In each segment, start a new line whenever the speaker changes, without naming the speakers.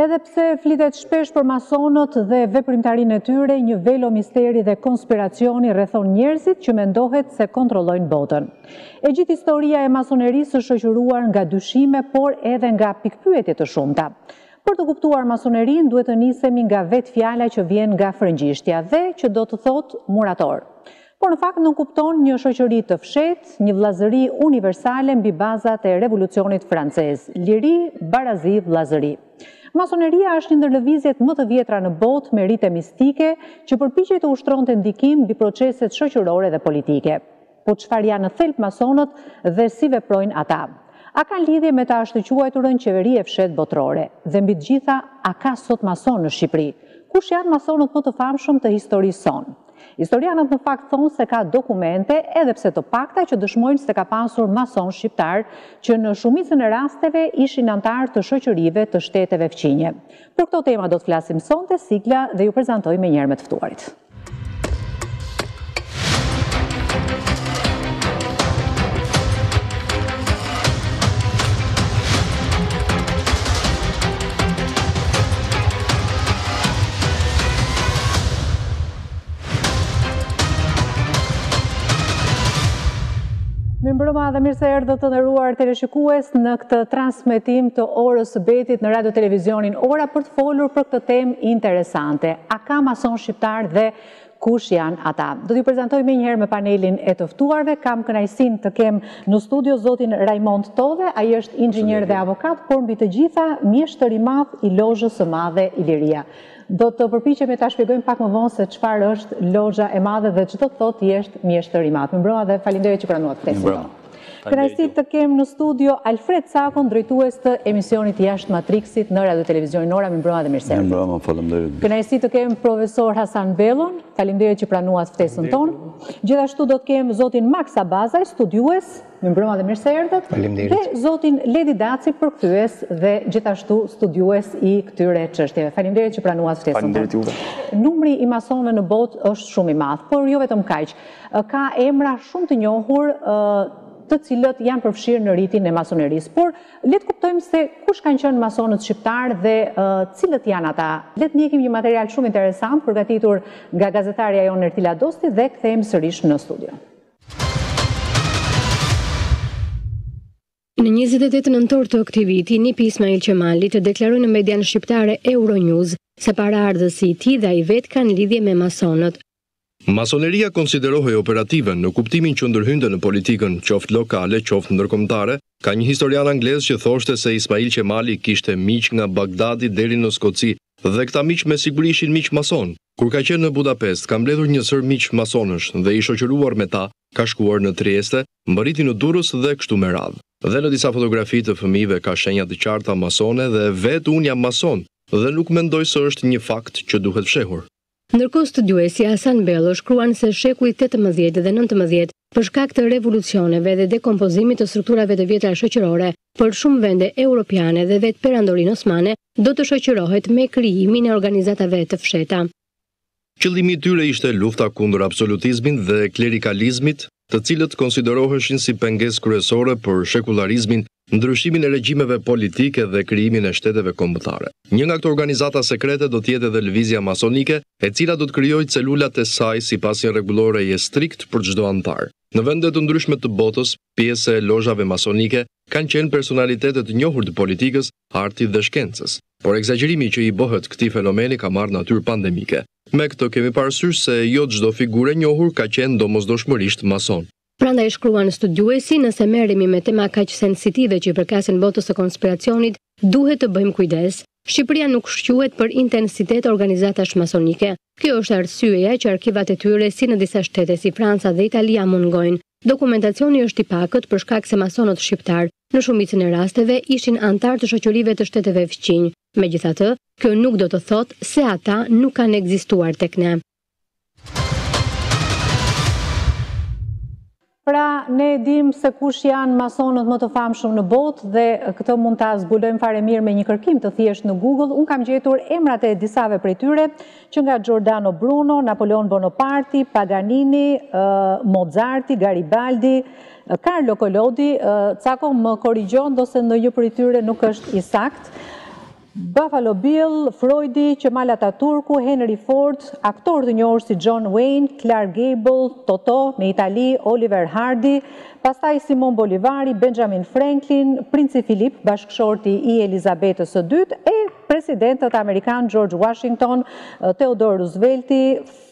Edhe pse flitet shpesh për masonët dhe veprimtarinë e tyre, një velo misteri dhe konspiracioni rrethon njerëzit që mendohet se kontrollojnë botën. E gjithë historia e masonerisë është shoqëruar nga dyshime, por edhe nga pikëpyetje të shumta. Për të kuptuar masonerinë, duhet të nisemi nga vetë fjala që vjen nga frëngjishtja dhe që do të thotë murator. por në fakt nënkupton një shoqëri të fshehtë, një vëllazëri universale mbi bazat e Revolucionit Francez, liri, barazi, vëllazëri. Masoneria është një ndër lëvizjet më të vjetra në botë me rite mistike që përpiqet të ushtronte ndikim mbi proceset shoqërore dhe politike. Po çfarë janë në thelb masonët dhe si veprojnë ata? A kanë lidhje me të ashtuquajturën qeveri e fshehtë botërore? Dhe mbi të gjitha, a ka sot masonë në Shqipëri? Kush janë masonët më të famshëm të historisë sonë? Historianët në fakt thonë se ka dokumente edhe pse të pakta që dëshmojnë se ka pasur masonë shqiptarë që në shumicën e rasteve ishin anëtarë të shoqërive të shteteve fqinje. Për këto tema do të flasim sonte. Sigla dhe ju prezantoj menjëherë me të ftuarit. Mirëmbrëma dhe mirë se erdhët të nderuar teleshikues në këtë transmetim të Orës së Betit në Radio Televizionin Ora për të folur për këtë temë interesante. A ka masonë shqiptarë dhe Kush janë ata? Do t'ju prezantoj menjëherë me panelin e të ftuarve. Kam kënaqësinë të kem në studio zotin Rajmond Todhe, ai është inxhinier dhe avokat, por mbi të gjitha mjeshtër i madh i Lozhës së Madhe Iliria. Do të përpiqemi ta shpjegojmë pak më vonë se çfarë është Lozha e Madhe dhe ç'do të thotë të jesh mjeshtër i madh. Mirëmbrëma dhe faleminderit që pranuat ftesën. Kënaqësi të kem në studio Alfred Cakon, drejtues të emisionit Jashtë Matrixit në Radio Televizionin Ora, mirëmbrëma dhe mirë se erdhët.
Mirëmbrëma, faleminderit.
Kënaqësi të kem profesor Hasan Bellon, faleminderit që pranuat ftesën tonë. Gjithashtu do të kem zotin Maks Abazaj, studiues, mirëmbrëma dhe mirë se erdhët.
Faleminderit.
Dhe zotin Ledi Daci, përkthyes dhe gjithashtu studiues i këtyre çështjeve. Faleminderit që pranuat ftesën tonë.
Faleminderit juve.
Numri i masonëve në botë është shumë i madh, por jo vetëm kaq. Ka emra shumë të njohur të cilët janë përfshirë në ritin e masonerisë. Por, le të kuptojmë se kush kanë qenë masonët shqiptarë dhe cilët janë ata. Le të ndjekim një material shumë interesant, përgatitur nga gazetarja jonë Ertila Dosti dhe kthehemi sërish në studio.
Në 28 nëntor të këtij viti, nipi i Ismail Qemalit deklaroi në median shqiptare Euronews se paraardhësi i tij dhe ai vetë kanë lidhje me masonët.
Masoneria konsiderohej operative, në kuptimin që ndërhynte në politikën, qoftë lokale, qoftë ndërkombëtare, ka një historian anglez që thoshte se Ismail Qemali kishte miq nga Bagdadi deri në Skoci dhe këta miq me siguri ishin miq masonë. Kur ka qenë në Budapest, ka mbledhur një sërë miq masonësh dhe i shoqëruar me ta, ka shkuar në Trieste, mbërriti në Durrës dhe kështu me radhë. Dhe në disa fotografi të fëmijëve ka shenja të qarta masone dhe vetë unë jam mason dhe nuk mendoj se është një fakt që duhet fshehur.
Ndërkohë studiuesi Hasan Bello shkruan se shekulli tetëmbëdhjetë dhe nëntëmbëdhjetë, për shkak të revolucioneve dhe dekompozimit të strukturave të vjetra shoqërore, për shumë vende europiane dhe vetë Perandorinë Osmane, do të shoqërohet me krijimin e organizatave të fshehta.
Qëllimi i tyre ishte lufta kundër absolutizmit dhe klerikalizmit, të cilët konsideroheshin si pengesë kryesore për shekullarizmin, ndryshimin e regjimeve politike dhe krijimin e shteteve kombëtare. Një nga këto organizata sekrete do të jetë edhe lëvizja masonike, e cila do të krijojë celulat e saj sipas një rregulloreje strikt për çdo anëtar. Në vende të ndryshme të botës, pjesë e lozhave masonike Kanë qenë personalitete të njohur të politikës, artit dhe shkencës. Por ekzagjerimi që i bëhet këtij fenomeni ka marrë natyrë pandemike. Me këtë kemi parasysh se jo çdo figurë e njohur ka qenë domosdoshmërisht mason.
Prandaj shkruan studiuesi, nëse merremi me tema kaq sensitive që i përkasin botës së konspiracionit, duhet të bëjmë kujdes. Shqipëria nuk shquhet për intensitet organizatash masonike. Kjo është arsyeja që arkivat e tyre si në disa shtete si Franca dhe Italia mungojnë. Dokumentacioni është i pakët për shkak se masonët shqiptarë, në shumicën e rasteve, ishin anëtarë të shoqërive të shteteve fqinj. Megjithatë, kjo nuk do të thotë se ata nuk kanë ekzistuar tek ne.
Pra, ne e dimë se kush janë masonët më të famshëm në botë dhe këtë mund ta zbulojmë fare mirë me një kërkim të thjeshtë në Google. Unë kam gjetur emrat e disave prej tyre, që nga Giordano Bruno, Napoleon Bonaparti, Paganini, Mozarti, Garibaldi, Carlo Collodi, Cako më korrigjon nëse ndonjë prej tyre nuk është i saktë. Buffalo Bill, Frojdi, Qemal Ataturku, Henry Ford, aktorë të njohur si John Wayne, Clark Gable, Toto, në Itali, Oliver Hardy, pastaj Simon Bolivari, Benjamin Franklin, Princi Philip, bashkëshorti i Elizabetës së Dytë, e presidentët amerikanë George Washington, Theodore Roosevelt-i,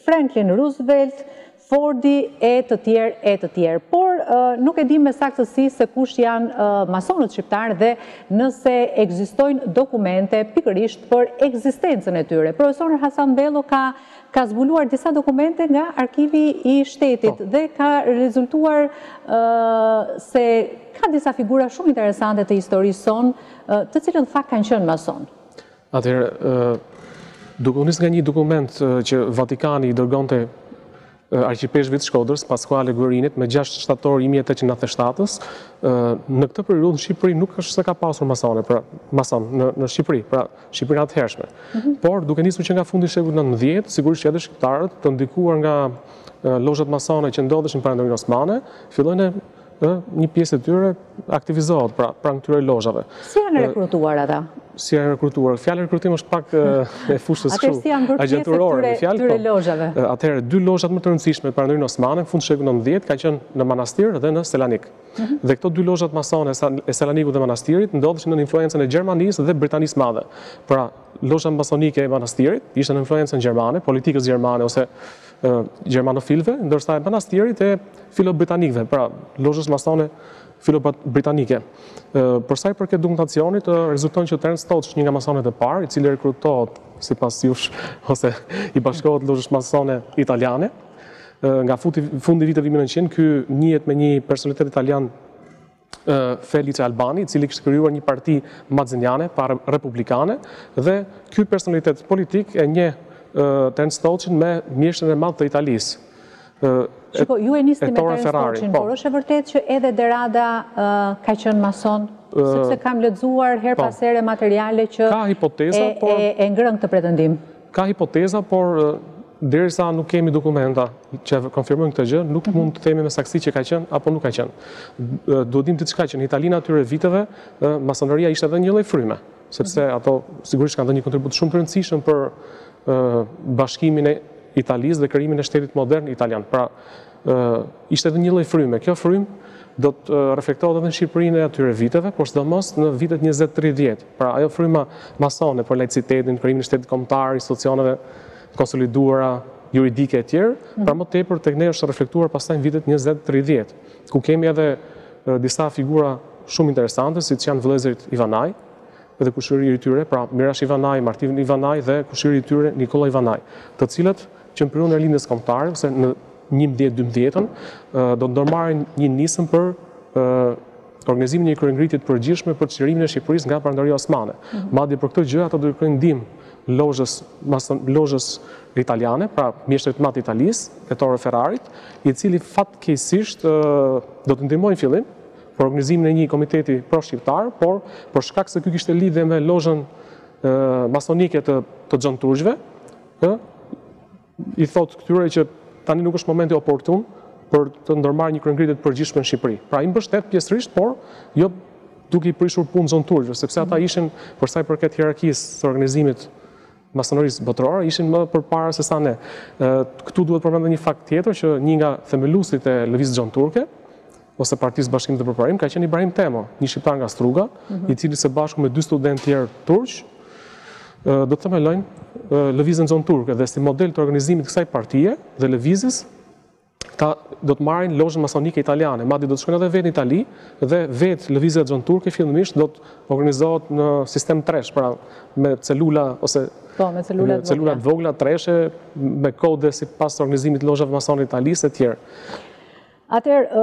Franklin Roosevelt, Fordi e të tjerë e të tjerë. Por nuk e dimë me saktësi se kush janë masonët shqiptarë dhe nëse ekzistojnë dokumente pikërisht për ekzistencën e tyre. Profesori Hasan Bello ka zbuluar disa dokumente nga arkivi i shtetit po. dhe ka rezultuar se ka disa figura shumë interesante të historisë sonë, të cilët në fakt kanë qenë masonë.
Atëherë, duke u nis nga një dokument që Vatikani i dërgonte arqipeshvit të Shkodrës, Pasquale Guerinit, me 6 shtator 1897-ës, në këtë periudhë në Shqipëri nuk është se ka pasur masone, pra, masonë në, në Shqipëri, pra, Shqipërinë e atëhershme. Mm -hmm. Por, duke nisur që nga fundi i shekullit 19, sigurisht që edhe shqiptarët, të ndikuar nga lozhat masone që ndodheshin në Perandorinë Osmane, fillojnë Një pjesë e tyre aktivizohet pra, pranë këtyre lozhave.
Si janë rekrutuar ata?
Si janë rekrutuar? Fjala rekrutim është pak e fushës
suaj. Atëherë si janë bërë pjesë e tyre, tyre po. lozhave?
Atëherë, dy lozhat më të rëndësishme në Perandorinë Osmane, fundshekullit nëntëmbëdhjetë, kanë qenë në Manastir dhe në Selanik. Mhm. Dhe këto dy lozhat masone e Selanikut dhe Manastirit, ndodheshin nën influencën e Gjermanisë dhe Britanisë së Madhe. Pra, lozha masonike e Manastirit, ishte nën influencën Gjermane, politikës Gjermane, ose gjermanofilëve, ndërsa e manastirit e filo-britanikëve, pra lozhës masone filo-britanike. Për sa i përket dokumentacionit, rezulton që Terenc Toçi është një nga masonët e parë, i cili rekrutohet sipas jush ose i bashkohet lozhës masone italiane, nga fundi i viteve 1900, ky njihet me një personalitet italian Felice Albani, i cili kishte krijuar një parti maxhiniane, pra republikane, dhe ky personalitet politik e njeh Terenc Toçin me mjeshtrin e madh të Italisë.
Shiko, ju e nisni me Terenc Toçin, po. por është e vërtetë që edhe De Rada ka qenë mason? Sepse kam lexuar herë pas here materiale që e ngrenë këtë pretendim.
Ka hipoteza, por derisa nuk kemi dokumenta që konfirmojnë këtë gjë, nuk mhm. mund të themi me saktësi që ka qenë apo nuk ka qenë. Duhet të dimë diçka që në Italinë e atyre viteve masoneria ishte edhe një lloj fryme, sepse mhm. ato sigurisht kanë dhënë një kontribut shumë të rëndësishëm për bashkimin e Italisë dhe krijimin e shtetit modern italian. Pra, Ishte edhe një lloj fryme. Kjo frymë do të reflektohet edhe në Shqipërinë e atyre viteve, por sidomos në vitet 20-30. Pra ajo fryma masone për laicitetin, krijimin e shtetit kombëtar, institucioneve të konsoliduara, juridike etj. Pra më tepër tek ne është reflektuar pastaj në vitet 20-30, ku kemi edhe disa figura shumë interesante, siç janë vëllezërit Ivanaj, dhe kushëri i tyre, pra Mirash Ivanaj, Martin Ivanaj dhe kushëriri i tyre Nikola Ivanaj, të cilët që në periudhën e Rilindjes Kombëtare ose në njëmbëdhjetë dymbëdhjetën do të ndërmarrin një nismë për organizimin e një kryengritjeje të përgjithshme për çlirimin e Shqipërisë nga Perandoria Osmane. Mhm. Madje për këtë gjë ata do të kërkojnë ndihmë lozhës mason lozhës italiane, pra mjeshtrit të madh të Italisë, Ettore Ferrarit, i cili fatkeqësisht do të ndihmojë në fillim për organizimin e një komiteti pro shqiptar, por për shkak se ky kishte lidhje me lozhën masonike të të xhonturqve, Ë? I thotë këtyre që tani nuk është momenti oportun për të ndërmarrë një kryengritje të përgjithshme në Shqipëri. Pra i mbështet pjesërisht, por jo duke i prishur punë xhonturqve, sepse ata mhm. ishin për sa i përket hierarkisë së organizimit masonorisë botërore, ishin më përpara se sa ne. Këtu duhet përmendur një fakt tjetër që një nga themeluesit e Lëvizjes Xhonturke, ose Partisë Bashkim dhe Përparim, ka qenë Ibrahim Temo, një shqiptar nga Struga, i cili së bashku me dy studentë të tjerë turq, do të themelojnë Lëvizjen Xhonturke dhe si model të organizimit të kësaj partie dhe lëvizjes ata do të marrin lozhën masonike italiane, madje do të shkojnë edhe vetë në Itali dhe vetë lëvizja Xhonturke fillimisht do të organizohet në sistem tresh, pra me celula ose
po, me celula të
vogla treshe me kode sipas organizimit të lozhave masonike të Italisë
etj. Atëherë,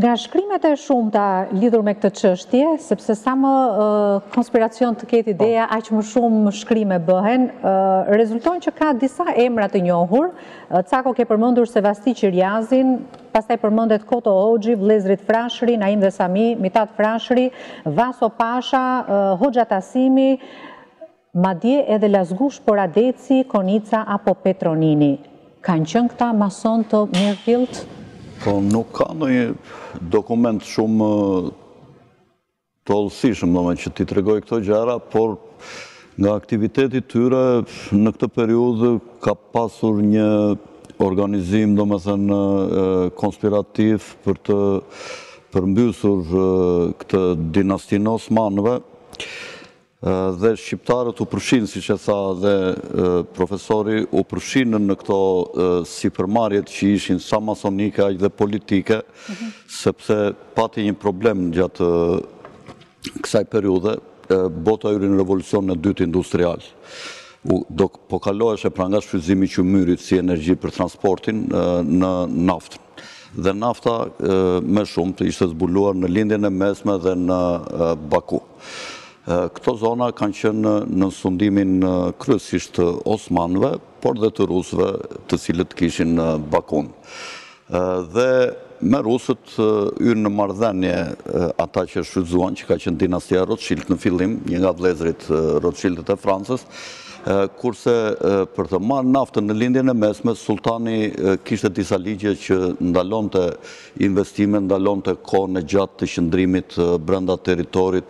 nga shkrimet e shumta lidhur me këtë çështje, sepse sa më konspiracion të ketë ideja, po. aq më shumë shkrime bëhen, rezulton që ka disa emra të njohur. Ca ku ke përmendur Sevasti Qiriazin, pastaj përmendet Koto Hoxhi, vëllezërit Frashëri, Naim dhe Sami, Mitat Frashëri, Vaso Pasha, Hoxha Tahsini, Madje edhe Lasgush Poradeci, Konica apo Petro Nini. Kanë qenë këta masonë të mirëfilltë?
Po nuk ka ndonjë dokument shumë të hollësishëm, domethënë që t'i tregojë këto gjëra, por nga aktiviteti i tyre në këtë periudhë ka pasur një organizim, domethënë konspirativ për të përmbysur këtë dinastinë e Osmanëve. Dhe shqiptarët u përfshinë, siç e tha dhe profesori, u përfshinë në këto sipërmarrje që ishin sa masonike aq dhe politike, mhm. sepse pati një problem gjatë kësaj periudhe, bota hyri në revolucionin e dytë industrial. Do po kaloheshe pra nga shfrytëzimi i qymyrit si energji për transportin në naftën. dhe nafta më shumë ishte zbuluar në Lindjen e Mesme dhe në Baku. Këto zona kanë qenë në sundimin kryesisht të osmanëve, por dhe të rusëve të cilët kishin dhe Bakun. Dhe me rusët hynë në marrëdhënie ata që shfrytëzuan, që ka qenë dinastia Rothschild në fillim, një nga vëllezërit Rothschildët e Francës, Kurse për të marrë naftën në Lindjen e Mesme, sulltani kishte disa ligje që ndalonte investime, ndalonte kohën e gjatë të qëndrimit brenda territorit,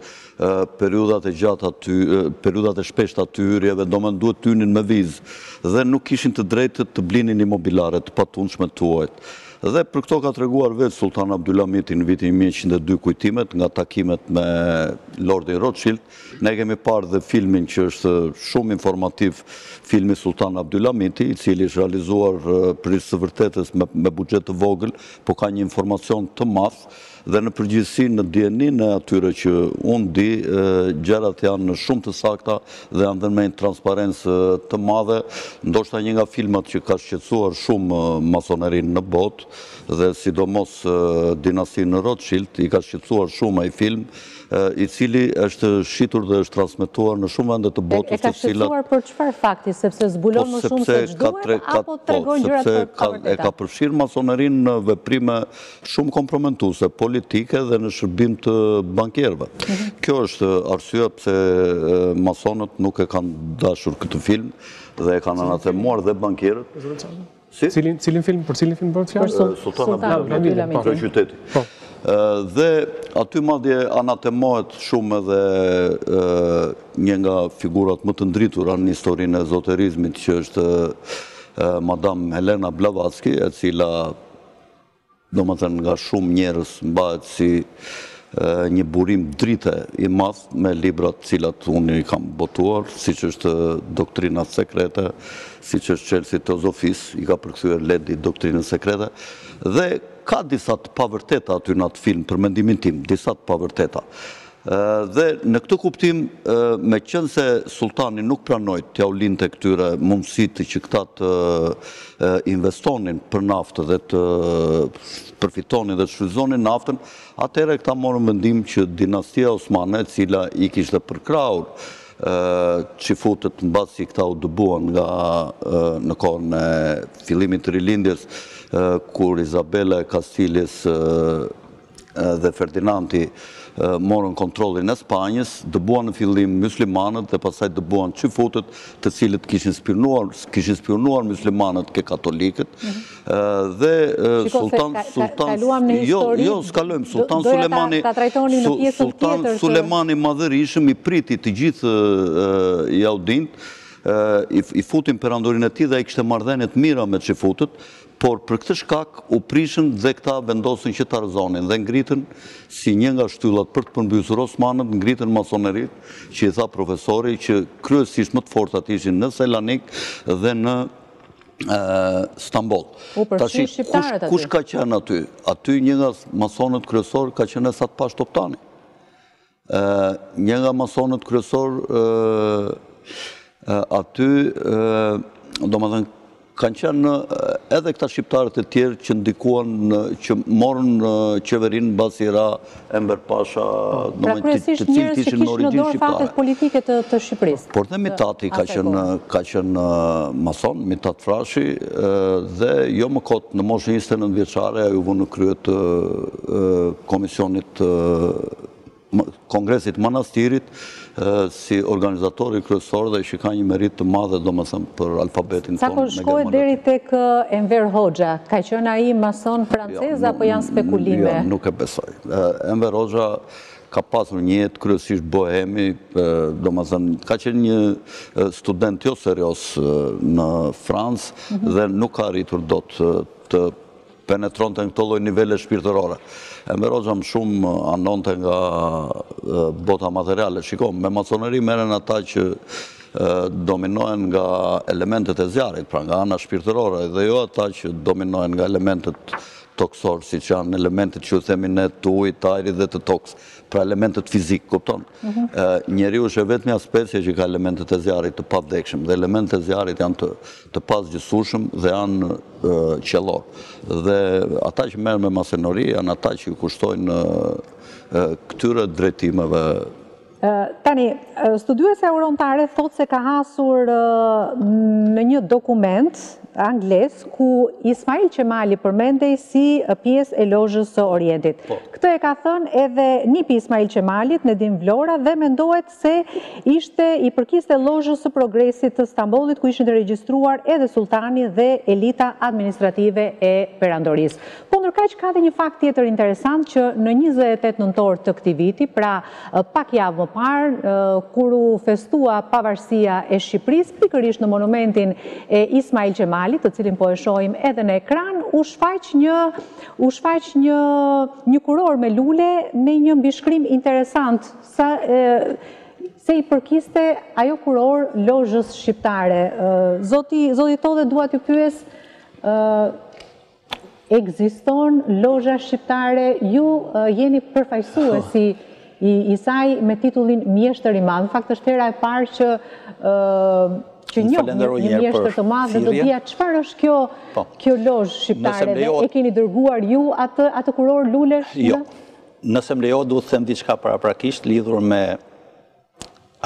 periudhat e gjatë aty, periudhat e shpeshta të hyrjeve, domethënë duhet të hynin me vizë dhe nuk kishin të drejtë të blinin imobilare të patundshme të huajt. Dhe për këto ka treguar vetë Sulltan Abdylhamiti në vitin një mijë e nëntëqind e dy kujtimet nga takimet me Lordin Rothschild, Ne kemi parë dhe filmin që është shumë informativ, filmi Sulltan Abdylhamiti, i cili është realizuar për hir së vërtetës me buxhet të vogël, po ka një informacion të madh dhe në përgjithësi në dijeninë e atyre që unë di, gjërat janë shumë të sakta dhe janë dhënë me një transparencë të madhe, ndoshta një nga filmat që ka shqetësuar shumë masonerinë në botë dhe sidomos dinastinë Rothschild, i ka shqetësuar shumë ai film, i cili është shitur dhe është transmetuar në shumë vende të botës
të cilat... E ka shqetësuar për çfarë fakti, sepse zbulon po, më shumë se ç'duhet, apo të tregon po, gjërat për
të vërteta? E ka përfshirë masonerinë në veprime shumë komprometuese, politike dhe në shërbim të bankierëve. Mhm. Kjo është arsyeja pëse masonët nuk e kanë dashur këtë film dhe e kanë anatemuar dhe bankierët. Si?
Cilin, cilin film, për cilin film bëhet fjalë? Për
Sultan, Sultan Abdulhamidin, Abdulhamidin. Po. qyteti. Po. Dhe aty madje anatemohet shumë edhe një nga figurat më të ndritura në historinë e ezoterizmit që është Madame Helena Blavatsky, e cila Domethënë nga shumë njerëz mbahet si një burim drite i madh me librat të cilat unë i kam botuar, siç është Doktrina Sekrete, siç është Çelësi i Teozofisë, i ka përkthyer Ledi Doktrinën Sekrete dhe ka disa të pavërteta aty në atë film për mendimin tim, disa të pavërteta. Dhe në këtë kuptim, meqenëse Sulltani nuk pranoi t'jua linte këtyre mundësitë që këta të investonin për naftë dhe të përfitonin dhe të shfrytëzonin naftën, atëherë këta morën vendim që dinastia osmane, e cila i kishte përkrahur çifutët mbasi këta u dëbuan nga në kohën e fillimit të Rilindjes, kur Izabela e Kastiljes, dhe Ferdinandi morën kontrollin e Spanjës, dëbuan në fillim myslimanët dhe pastaj dëbuan çifutët, të cilët kishin spiunuar, kishin spiunuar myslimanët ke katolikët. Dhe Sultan Sultan
kaluam në,
jo, histori. Jo, jo, s'kalojmë, Sultan Sulejmani. Ta trajtoni në pjesën tjetër. Sultan Sulejmani i Madhërishëm i priti të gjithë jahudinjtë, i futi në perandorinë e tij dhe ai kishte marrëdhënie të mira me çifutët, Por për këtë shkak u prishën dhe këta vendosën që ta rrëzonin dhe ngritën si një nga shtyllat për të përmbysur osmanët ngritën masoneritë, që i tha profesori që kryesisht më të fortat ishin në Selanik dhe në Stamboll.
U përfshinë shqiptarët
aty. Tashi kush ka qenë aty? Aty një nga masonët kryesorë ka qenë Esat Pashë Toptani. Një nga masonët kryesor aty, domethënë kanë qenë edhe këta shqiptarët e tjerë që ndikuan që morën qeverinë
mbasi ra Enver Pasha, domethënë të cilët ishin me origjinë shqiptare.
Por dhe Mit'hati ka qenë ka qenë mason, Mit'hat Frashëri dhe jo më kot në moshën njëzet e nëntë vjeçare ai u vu në krye të komisionit Kongresit Manastirit si organizatori kryesor dhe që ka një meritë të madhe domethënë për alfabetin.
Sa kur shkoj deri tek Enver Hoxha, ka qënë ai mason francez apo janë spekulime?
Nuk e besoj. Enver Hoxha ka pasur një jetë kryesisht bohemi, domethënë, ka qenë një student jo serioz në Francë mhm. dhe nuk ka arritur dot të penetronte në këto lloj nivele shpirtërore. Enver Hoxha më shumë anonte nga bota materiale. Shiko, me masonëri merren ata që dominohen nga elementet e zjarrit, pra nga ana shpirtërore, dhe jo ata që dominohen nga elementet tokësorë, siç janë elementet që u themi ne të ujit, të ajrit dhe të tokës, pra elementet fizikë, kupton? Mhm. Njeriu është e vetmja specie që ka elementet e zjarrit të pavdekshëm, dhe elementet e zjarrit janë të të paasgjësueshëm dhe janë qiellorë. Dhe ata që merren me masonëri janë ata që u kushtohen këtyre drejtimeve.
Tani, studiuesja Urontare thotë se ka hasur në një dokument anglez ku Ismail Qemali përmendej si pjesë e Lozhës së Orientit. Këtë e ka thënë edhe nipi i Ismail Qemalit, Nedim Vlora dhe mendohet se ishte i përkiste Lozhës së Progresit të Stambollit ku ishin të regjistruar edhe sulltani dhe elita administrative e perandorisë. Po ndërkaq ka dhe një fakt tjetër interesant që në 28 nëntor të këtij viti, pra pak javë më parë, kur u festua pavarësia e Shqipërisë, pikërisht në monumentin e Ismail Qemalit, të cilin po e shohim edhe në ekran, u shfaq një u shfaq një një kurorë me lule me një mbishkrim interesant Sa se i përkiste ajo kurorë lozhës shqiptare, zoti Todhe dua t'ju pyes, ekziston lozha shqiptare, ju jeni përfaqësuesi i saj me titullin Mjeshtër i Madh, në fakt është hera e parë që që njoh një mjeshtër të madh dhe do dija çfarë është kjo kjo lozhë shqiptare dhe e keni dërguar ju atë kurorë lulesh?
Jo. Nëse më lejo, duhet të them diçka paraprakisht lidhur me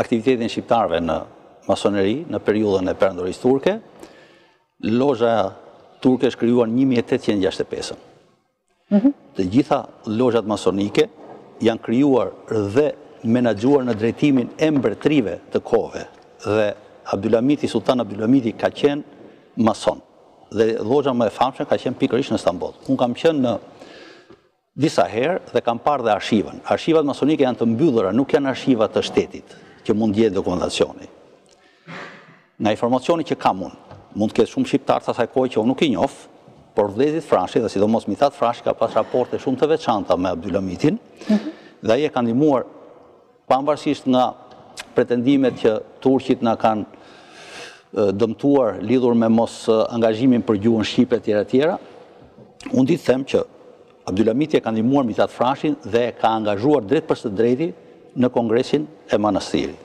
aktivitetin e shqiptarëve në masoneri në periudhën e Perandorisë Turke. Lozha turke është krijuar në 1865-ën. Mhm. Të gjitha lozhat masonike janë krijuar dhe menaxhuar në drejtimin e mbretërive të kohëve dhe Abdylhamiti, Sulltan Abdylhamiti ka qenë mason dhe lozha më e famshme ka qenë pikërisht në Stamboll. Unë kam qenë në Disa herë dhe kam parë dhe arshivën. Arshivat masonike janë të mbyllura, nuk janë arshiva të shtetit, që mund të gjendet dokumentacioni. Nga informacioni që kam unë, mund të ketë shumë shqiptarë të asaj kohe që unë nuk i njoh, por vëllezërit Frashëri dhe sidomos Mithat Frashëri ka pas raporte shumë të veçanta me Abdylhamitin dhe ai e ka ndihmuar Pavarësisht nga pretendimet që turqit na kanë dëmtuar lidhur me mos angazhimin për gjuhën shqipe etj etj, unë di të them që Abdylhamiti e ka ndihmuar Mithat Frashërin dhe e ka angazhuar drejtpërsëdrejti në Kongresin e Manastirit.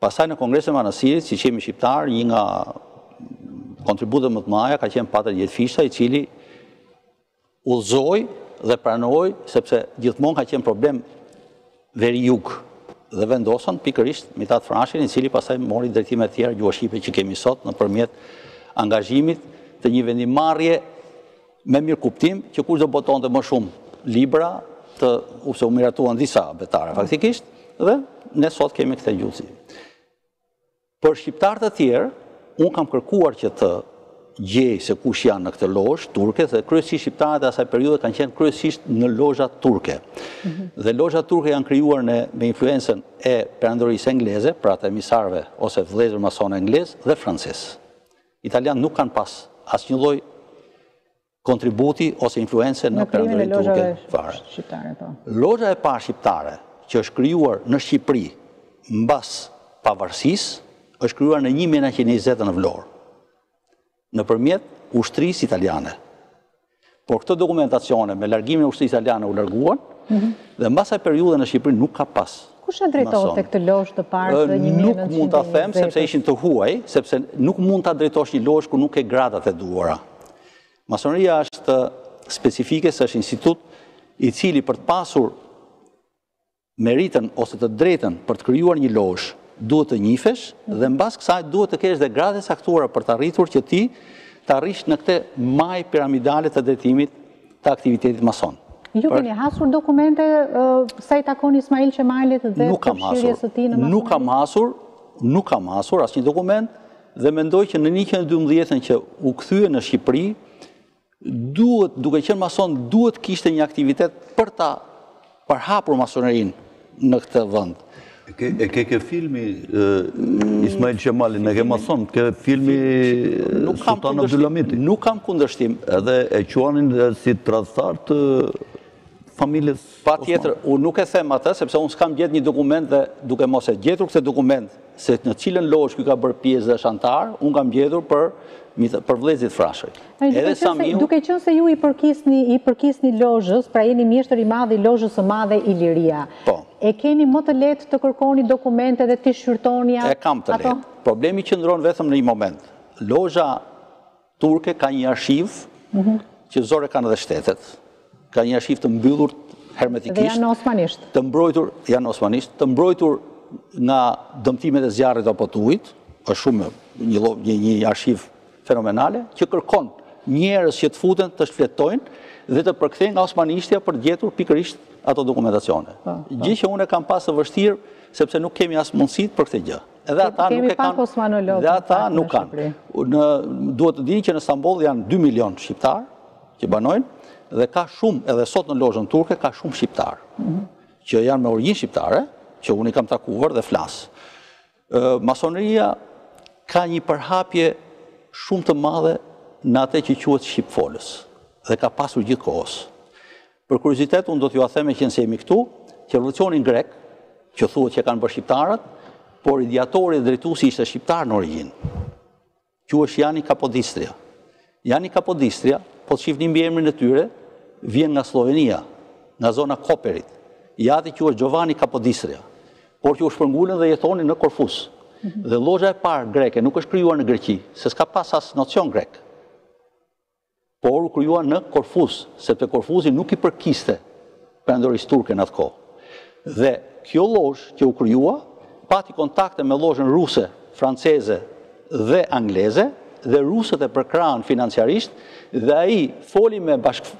Pastaj në Kongresin e Manastirit, siç jemi shqiptarë, një nga kontribuuesit më të mëdhenj ka qenë Patër Gjergj Fishta, i cili Udhëzoi dhe pranoi sepse gjithmonë ka qenë problem veri-jug dhe vendosën pikërisht Mithat Frashërin i cili pastaj mori drejtime të tjera gjuha shqipe që kemi sot nëpërmjet angazhimit të një vendimmarrje me mirëkuptim që kush do botonte më shumë libra të se u miratuan disa abetare faktikisht dhe ne sot kemi këtë gjuhësi. Për shqiptarët e tjerë, unë kam kërkuar që të gjej se kush janë në këtë lozhë turke, dhe kryesisht shqiptarët e asaj periudhe kanë qenë kryesisht në lozhat turke. Dhe lozhat turke janë krijuar me influencën e perandorisë engleze, pra të emisarëve ose vëllezër masonë englezë dhe francezë. Italianët nuk kanë pas asnjë lloj kontributi ose influence në perandorinë turke fare. Po. Lozha e parë shqiptare që është krijuar në Shqipëri mbas pavarësisë është krijuar në 1920 në Vlorë nëpërmjet ushtrisë italiane. Por këto dokumentacione me largimin e ushtrisë italiane u larguan mhm. dhe mbas asaj periudhe në Shqipëri nuk ka pas
Kush e drejtonte këtë lozhë të parë të një
Nuk mund të them, sepse ishin të huaj, sepse nuk mund ta drejtosh një lozhë kur nuk ke gradat e duhura. Masoneria është specifike se është institut i cili për të pasur meritën ose të drejtën për të krijuar një lozhë, duhet të njihesh dhe mbas kësaj duhet të kesh dhe gradët e caktuara për të arritur që ti të arrish në këtë majë piramidale të drejtimit të aktivitetit mason.
Ju keni hasur dokumente sa i takon Ismail Qemalit dhe përfshirjes të tij në mason?
Nuk kam hasur, nuk kam hasur asnjë dokument, Dhe mendoj që në njëqind e dymbëdhjetë që u kthye në Shqipëri, duhet, duke qenë mason, duhet kishte një aktivitet për ta përhapur masonerinë në këtë vend.
E ke ke filmi Ismail Qemali, në ke mason, ke filmi Sultan Abdylhamiti.
Nuk kam kundërshtim.
Edhe e quanin si tradhtar të familjes
Patjetër, unë nuk e them atë, sepse unë s'kam gjetë një dokument dhe duke mos e gjetur këtë dokument se në cilën lozhë ky ka bërë pjesë dhe është anëtar, unë kam gjetur për për vëllezërit Frashëri. Edhe Samiu.
Duke qenë se ju i përkisni i përkisni lozhës, pra jeni mjeshtër i madh i lozhës së madhe Iliria.
Po.
E keni më të lehtë të kërkoni dokumente dhe t'i shqyrtoni ato?
E kam të lehtë. Problemi qëndron vetëm në një moment. Lozha Turke ka një arshiv që zor e kanë edhe shtetet. Ka një arshiv të mbyllur hermetikisht.
Dhe janë osmanisht.
Të mbrojtur, janë osmanisht, të mbrojtur nga dëmtimet e zjarrit apo të ujit, është shumë një, një, një arshiv fenomenale, që kërkon njerëz që të futen, të shfletojnë dhe të përkthejnë nga osmanishtja për të gjetur pikërisht ato dokumentacione. Po, po. Gjë që unë e kam pasë të vështirë, sepse nuk kemi as mundësitë për këtë gjë.
Edhe ata nuk e kanë. Dhe
ata nuk kanë. Duhet të dini që në Stamboll janë 2 milion shqiptarë që banojnë, dhe ka shumë, edhe sot në lozhën turke, ka shumë shqiptarë, mhm. që janë me origjinë shqiptare, që unë i kam takuar dhe flas. Masoneria ka një përhapje shumë të madhe në atë që quhet Shqipfolës, dhe ka pasur gjithë kohës. Për kuriozitet unë do t'jua them meqenëse jemi këtu, që revolucionin grek, që thuhet që e kanë bërë shqiptarët, por ideatori dhe drejtuesi ishte shqiptar në origjinë. Quhesh Jani Kapodistria. Jani Kapodistria, po të shihni mbiemrin e tyre, vjen nga Sllovenia, nga zona e Koperit. I ati quhesh Giovanni Kapodistria, por që u shpërngulën dhe jetonin në Korfuz. Mhm. Dhe lozha e parë greke nuk është krijuar në Greqi, se s'ka pas as nocion grek. Por u krijua në Korfuz, sepse Korfuzi nuk i përkiste perandorisë turke në atë kohë. Dhe kjo lozhë që u krijua, pati kontakte me lozhën ruse, franceze dhe angleze, dhe rusët e përkrahën financiarisht, dhe ai foli me bashkë,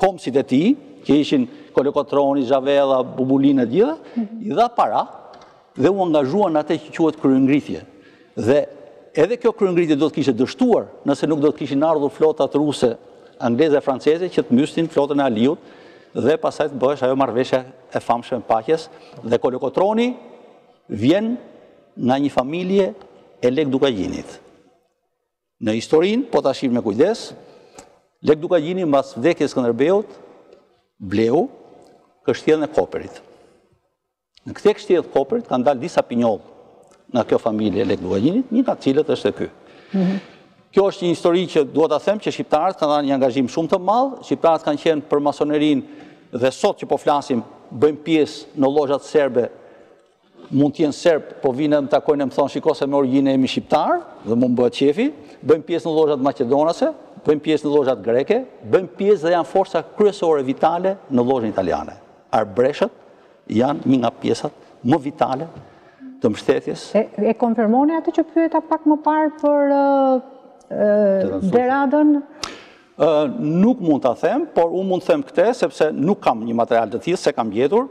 kombësit e tij, që ishin Kolokotroni, Xhavella, Bubulina, të gjitha, i dha para dhe u angazhuan në atë që quhet kryengritje. Dhe edhe kjo kryengritje do të kishte dështuar nëse nuk do të kishin ardhur flotat ruse, angleze e franceze që të mbysnin flotën e Aliut dhe pastaj të bëhesh ajo marrëveshje e famshme e paqes dhe Kolokotroni vjen nga një familje e Lekë Dukagjinit. Në historinë, po ta shihim me kujdes, Lek Dukagjini mbas vdekjes së Skënderbeut bleu kështjellën e Koperit. Në këtë kështjellë të Koperit kanë dalë disa pinjollë nga kjo familje e Lek Dukagjinit, një nga të cilët është e ky. Mhm. Kjo është një histori që duhet ta them që shqiptarët kanë dhënë një angazhim shumë të madh, shqiptarët kanë qenë për masonerinë dhe sot që po flasim bëjmë pjesë në lozhat serbe Mund të jenë serbë, po vijnë edhe më takojnë e më thonë shiko se me origjinë jemi shqiptarë dhe mua më bëhet qefi, bëjmë pjesë në lozhat maqedonase, bëjmë pjesë në lozhat greke, bëjmë pjesë dhe janë forca kryesore vitale në lozhën italiane. Arbëreshët janë një nga pjesët më vitale të mbështetjes.
E, e konfirmoni atë që pyeta pak më parë për De Radën?
Nuk mund ta them, por unë mund të them këtë sepse nuk kam një material të tillë, s'e kam gjetur,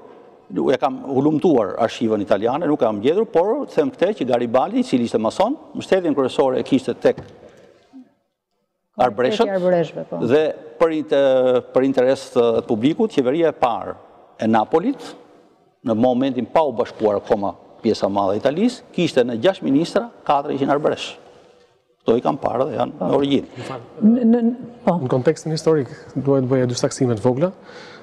e kam hulumtuar arshivën italiane, nuk e kam gjetur, por them këtë që Garibaldi, i cili ishte mason, mbështetjen kryesore e kishte tek arbreshët po. dhe për, për interes të publikut, qeveria e parë e Napolit, në momentin pa u bashkuar akoma pjesa e madhe e Italisë, kishte në 6 ministra 4 ishin arbreshë. Këto i kam parë dhe janë në origjinë.
Po. Në kontekstin historik, duhet të bëj dy saktësime të vogla.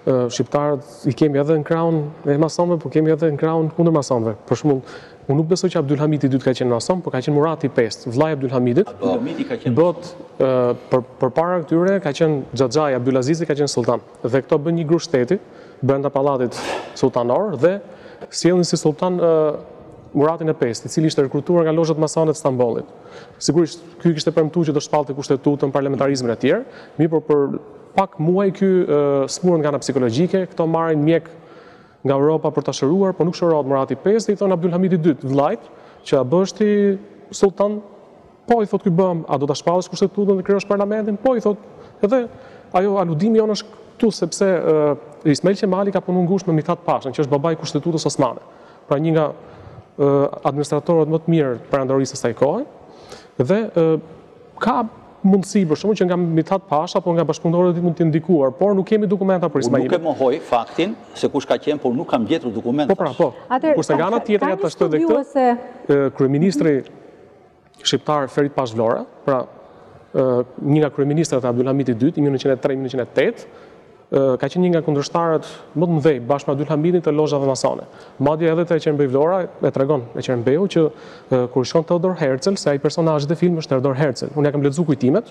Shqiptarët i kemi edhe në krahun e masonëve, po kemi edhe në krahun kundër masonëve. Për shembull, unë nuk besoj që Abdul Hamidi i dytë ka qenë mason, po ka qenë Murati i 5, vllai i Abdul Hamidit. Abdul Hamidi ka qenë Po, për, përpara këtyre, ka qenë xhaxhai, Abdul Azizi ka qenë sultan. Dhe këto bëjnë një grusht shteti, brenda palatit sultanor, dhe sjellin si sultan Muratin e 5, i cili ishte rekrutuar nga lozhat masone të Stambolit. Sigurisht, ky kishte premtuar që do shpallte kushtetutën, parlamentarizmin etj. Mirëpo për pak muaj ky smuret nga ana psikologjike, këto marrin mjek nga Europa për ta shëruar, po nuk shërohet Murati i pestë, dhe i thonë Abdul Hamidit të dytë, vëllait, që a bëhesh ti sulltan, po i thot ky bëhem, a do ta shpallësh kushtetutën dhe krijosh parlamentin, po i thot, edhe ajo aludimi jonë është këtu sepse Ismail Qemali ka punu ngushtë me Mithat Pashën, që është babai i kushtetutës osmane. pra një nga administratorët më të mirë të perandorisë së asaj kohe, dhe ka mundësi për shembull që nga Mithat Pasha, apo nga bashkëpunëtorët e tij mund të jetë ndikuar, por nuk kemi dokumenta për Ismailin.
Unë nuk e mohoj faktin se kush ka qenë, por nuk kam gjetur dokumenta.
Po pra, po. Kurse nga ana tjetër ata shtojnë edhe këtë, kryeministri Shqiptar Ferit Pashë Vlora, pra një nga kryeministrat e Abdulhamidit të dytë, 1903-1908, ka qenë një nga kundërshtarët më të mëdhenj bashkë me Abdulhamidin të lozhave masone. Madje edhe te Eqrem bej Vlora e tregon Eqrem beu që kur shkon Teodor Hercel, se ai personazhi i filmit është Teodor Hercel. Unë ia kam lexuar kujtimet,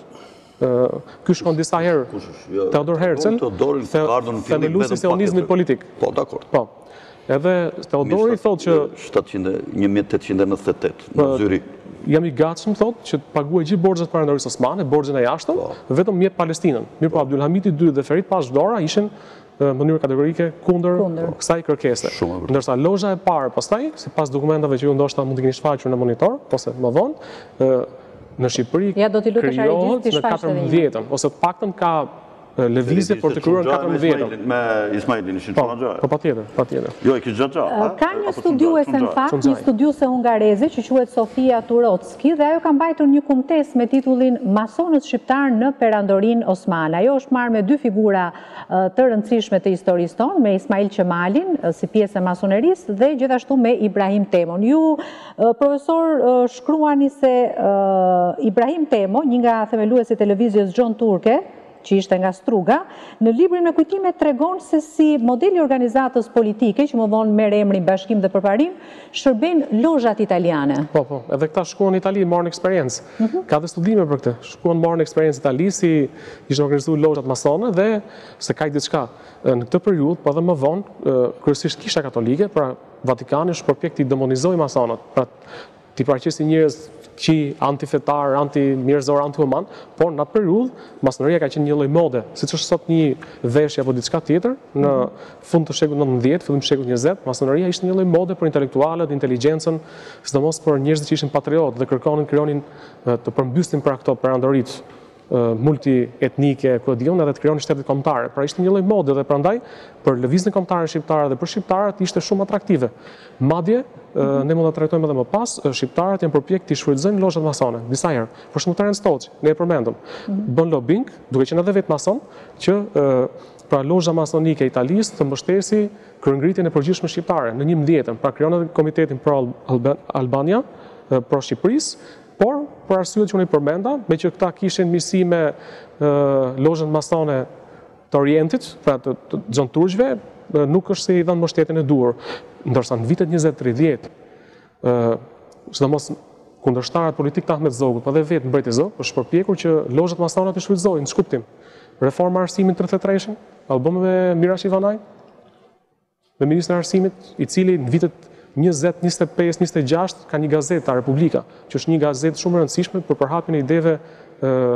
Ky shkon disa herë. Teodor Hercel, themelusi i sionizmit politik.
Po, dakord.
Po. Edhe Teodori thotë që...
1898, në Zyrih.
Jam i gatshëm, thotë, që të paguaj gjithë borxhet e Perandorisë Osmane, borxhin e jashtëm, po. vetëm më jep Palestinën. Mirëpo, po. Abdulhamiti 2 dhe Ferit Pash Vlora ishin në mënyrë kategorike kundër kësaj kërkese. Ndërsa lozha e parë pastaj, sipas dokumentave që ju ndoshta mund të keni shfaqur në monitor, ose më vonë, në Shqipëri krijohet në 14-ën, ose të paktën ka lëvizje për t'u krijuar në 14-ën.
Me Ismailin, ishin të në
Po, patjetër, patjetër.
Jo, e kështë gjëtë gjëtë.
Ka një studiuese në fakt, një studiuese hungareze, që quhet Sofia Turotski, dhe ajo ka mbajtur një kumtesë me titullin Masonët Shqiptarë në Perandorinë Osmane. Ajo është marrë me dy figura të rëndësishme të historisë tonë me Ismail Qemalin si pjesë e masonerisë dhe gjithashtu me Ibrahim Temon. Ju, profesor, shkruani se Ibrahim Temo, një nga themeluesit e lëvizjes xhonturke, që ishte nga Struga, në librin me kujtime tregon se si model i organizatës politike, që më vonë merr emrin bashkim dhe përparim, shërbejnë lozhat italiane.
Po, po, edhe këta shkuan në Itali, marrin eksperiencë. Ka dhe studime për këtë. Shkuan marrin eksperiencë në Itali si ishin organizu lozhat masone dhe sekaj diçka. Në këtë periudhë, apo dhe më vonë, kryesisht kisha katolike, pra Vatikani është përpjek t'i demonizojë masonët, pra t'i paraqesë si njerëz që antifetar, anti-njerëzor, anti-human, por në atë periudhë, masoneria ka qenë një lloj mode, siç është sot një veshje apo diçka tjetër, në Fund të shekullit nëntëmbëdhjetë, fillim të shekullit njëzet, masoneria ishte një lloj mode për intelektualët, inteligjencën, sidomos për njerëzit që ishin patriotë dhe kërkonin, krijonin, të përmbysnin pra këto perandoritë multietnike, ku e di unë, edhe të krijonin shtetet kombëtare. Pra ishte një lloj mode dhe prandaj për lëvizjen kombëtare shqiptare dhe për shqiptarët ishte shumë atraktive. Madje, ne mund ta trajtojmë edhe më pas, shqiptarët janë përpjek t'i shfrytëzojnë lozhat masone, disa herë. Për shembull Terenc Toçi, ne e përmendëm, bën lobing, duke qenë edhe vetë mason, që Pra Lozha Masonike e Italisë të mbështesi kryengritjen e përgjithshme shqiptare në njëmbëdhjetën, pra krijon edhe Komitetin Pro Albania, pro Shqipërisë, por për arsyet që unë i përmenda, meqë këta kishin miqësi me Lozhën Masone të Orientit, pra të, të xhonturqve, nuk është se i dhanë mbështetjen e duhur. Ndërsa në vitet 20-30 ë sidomos kundërshtarët politik të Ahmet Zogut, po dhe vetë mbreti Zog, është përpjekur që lozhët masone t'i shfrytëzojnë, në ç'kuptim. Reformën e arsimit në 33-shin e bën me Mirash Ivanaj, me ministrin e arsimit, i cili në vitet 20, 25, 26 ka një gazetë, Republika, që është një gazetë shumë e rëndësishme për përhapjen e ideve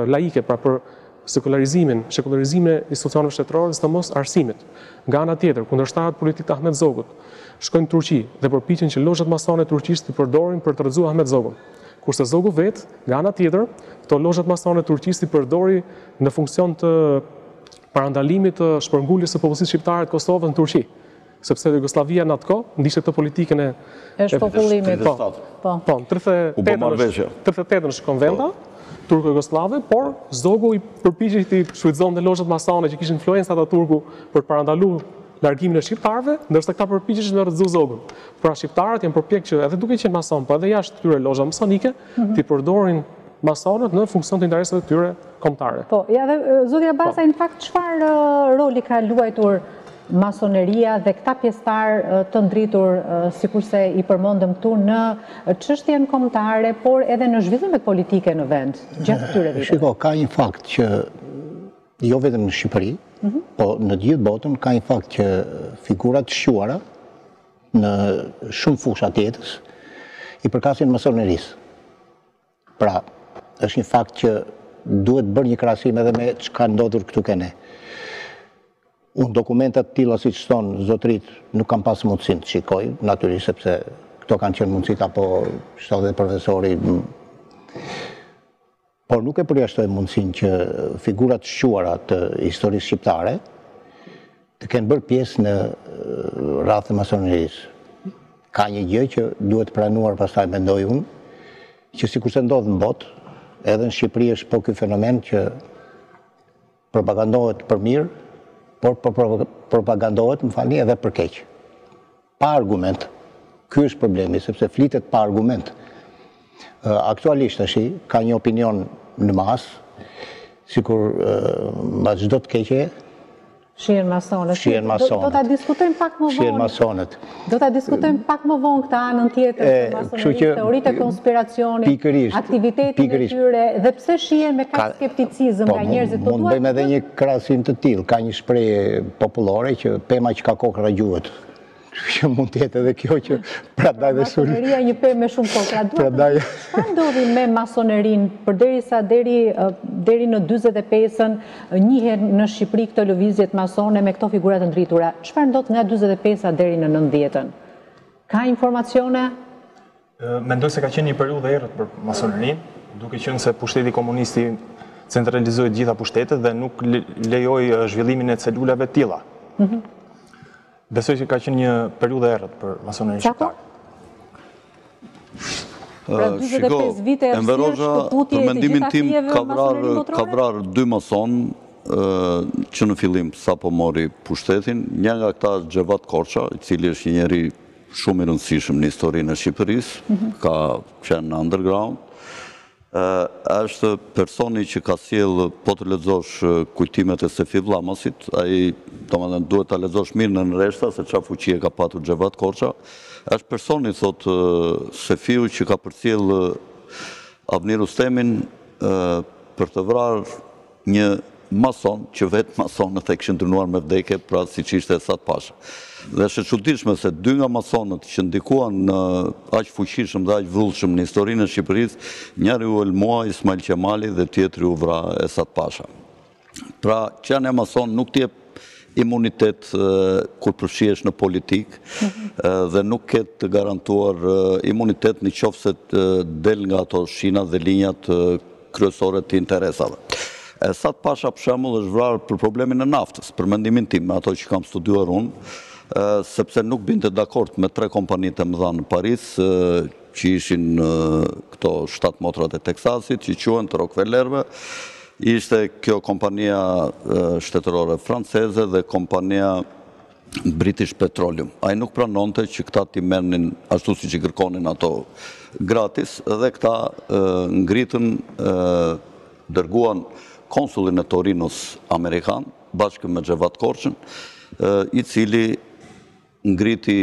laike, pra për sekularizimin, sekularizimin e institucioneve shtetërore dhe sidomos arsimit. Nga ana tjetër, kundërshtarët politikë të Ahmet Zogut shkojnë në Turqi dhe përpiqen që lozhat masone të Turqisë t'i përdorin për të rrëzuar Ahmet Zogun. Kurse Zogu vetë, nga ana tjetër, këto lozhat masone të Turqisë t'i përdori në funksion të parandalimit të shpërnguljes së popullsisë shqiptare të Kosovës në Turqi. Sepse Jugosllavia në atë kohë ndiqte këtë politikën e...
E shpopullimit.
Po, po. Po, në 38-ën është konventa turko-jugosllave, por Zogu i përpiqej të shfrytëzonte lozhat masone që kishin influencë te Ataturku për të parandalu largimin e shqiptarëve, ndërsa këta përpiqeshin me rrëzu Zogun. Pra shqiptarët janë përpjekë që edhe duke qenë mason, po edhe jashtë tyre lozhave masonike, mhm. t'i përdorin masonët në funksion të interesave të tyre kombëtare.
Po, ja dhe zonja Basha, po. në fakt çfarë roli ka luajtur masoneria dhe këta pjesëtarë të ndritur, sikurse i përmendëm këtu, në çështjen kombëtare, por edhe në zhvillimet politike në vend, gjatë këtyre viteve?
Shiko, ka një fakt që jo vetëm në Shqipëri, mhm. po në gjithë botën, ka një fakt që figura të shquara në shumë fusha të jetës, i përkasin masonerisë. Pra, është një fakt që duhet bërë një krahasim edhe me çka ndodhur këtu ke ne. Unë dokumenta të tilla siç thonë zotërit, nuk kam pas mundësinë të shikoj, natyrisht sepse këto kanë qenë mundësitë apo siç tha dhe profesori por nuk e përjashtoj mundësinë që figura të shquara të historisë shqiptare të kenë bërë pjesë në radhët e masonerisë. Ka një gjë që duhet pranuar pastaj mendoj unë, që sikurse ndodh në botë, edhe në Shqipëri është po ky fenomen që propagandohet për mirë, por propagandohet, më falni, edhe për keq. Pa argument. Ky është problemi, sepse flitet pa argument. Aktualisht tashi ka një opinion në masë, sikur mbas çdo të keqeje,
Fshihen masonët.
Fshihen masonët.
Do ta diskutojmë pak më vonë.
Fshihen masonët.
Do ta diskutojmë pak më vonë këtë anën tjetër të masonerisë, teoritë e konspiracionit, pikërisht, aktivitetin e tyre dhe pse shihen me kaq skepticizëm po, nga njerëzit
po duan. Mund bëjmë edhe një krahasim të tillë. Ka një shprehje popullore që pema që ka kokrra gjuhet. Kjo mund të jetë edhe kjo që prandaj dhe sulm.
Masoneria një pemë me shumë kokrra. A duhet të të çka ndodhi me masonerinë, përderisa deri në 45-ën njihen në Shqipëri këto lëvizjet masone me këto figura të ndritura? Çfarë ndodh nga 45-a deri në 90-ën? Ka informacione?
Mendoj se ka qenë një periudhë e errët për masonerinë, duke qenë se pushteti komunist i centralizoi të gjitha pushtetet dhe nuk lejoi zhvillimin e celulave të tilla. Mhm. Besoj që ka qenë një periudhë e errët për masonerinë shqiptare.
Pra 25 vite e vështirë shkëputje të gjitha fijeve në masonerinë botërore?
Për mendimin tim, ka vrarë dy masonë që në fillim sapo mori pushtetin, një nga këta Xhevat Korça, i cili është një njeri shumë i rëndësishëm në historinë e Shqipërisë, ka qenë underground, është personi që ka sjellë, po të lexosh kujtimet e Sefi Vllamasit, ai, domethënë duhet ta lexosh mirë nënrreshta, se ça fuqie ka patur Xhevat Korça, është personi, thotë Sefiu, që ka përcjellë Avni Rustemin për të vrarë, Një mason që vetë masonët e kishin dënuar me vdekje, pra siç ishte Esat Pasha. Dhe është e çuditshme se dy nga masonët që ndikuan në aq fuqishëm dhe aq vrullshëm në historinë e Shqipërisë, njëri u helmua Ismail Qemali dhe tjetri u vra Esat Pasha. Pra, qënia mason nuk të jep imunitet kur përfshihesh në politikë dhe nuk ke të garantuar imunitet në qoftë se del nga ato shina dhe linjat kryesore të interesave. Esat Pasha për shembull është vrarë për problemin e naftës, për mendimin tim, me ato që kam studiuar unë, sepse nuk binte dakord me tre kompanitë e mëdha në Paris, që ishin këto shtatë motrat e Teksasit, që quhen të Rockefellerve, ishte kjo kompania shtetërore franceze dhe kompania British Petroleum. Ai nuk pranonte që këta t'i merrnin ashtu siç i kërkonin ato gratis dhe këta ngritën dërguan konsullin e Torinos amerikan bashkë me Xhevat Korçën i cili ngriti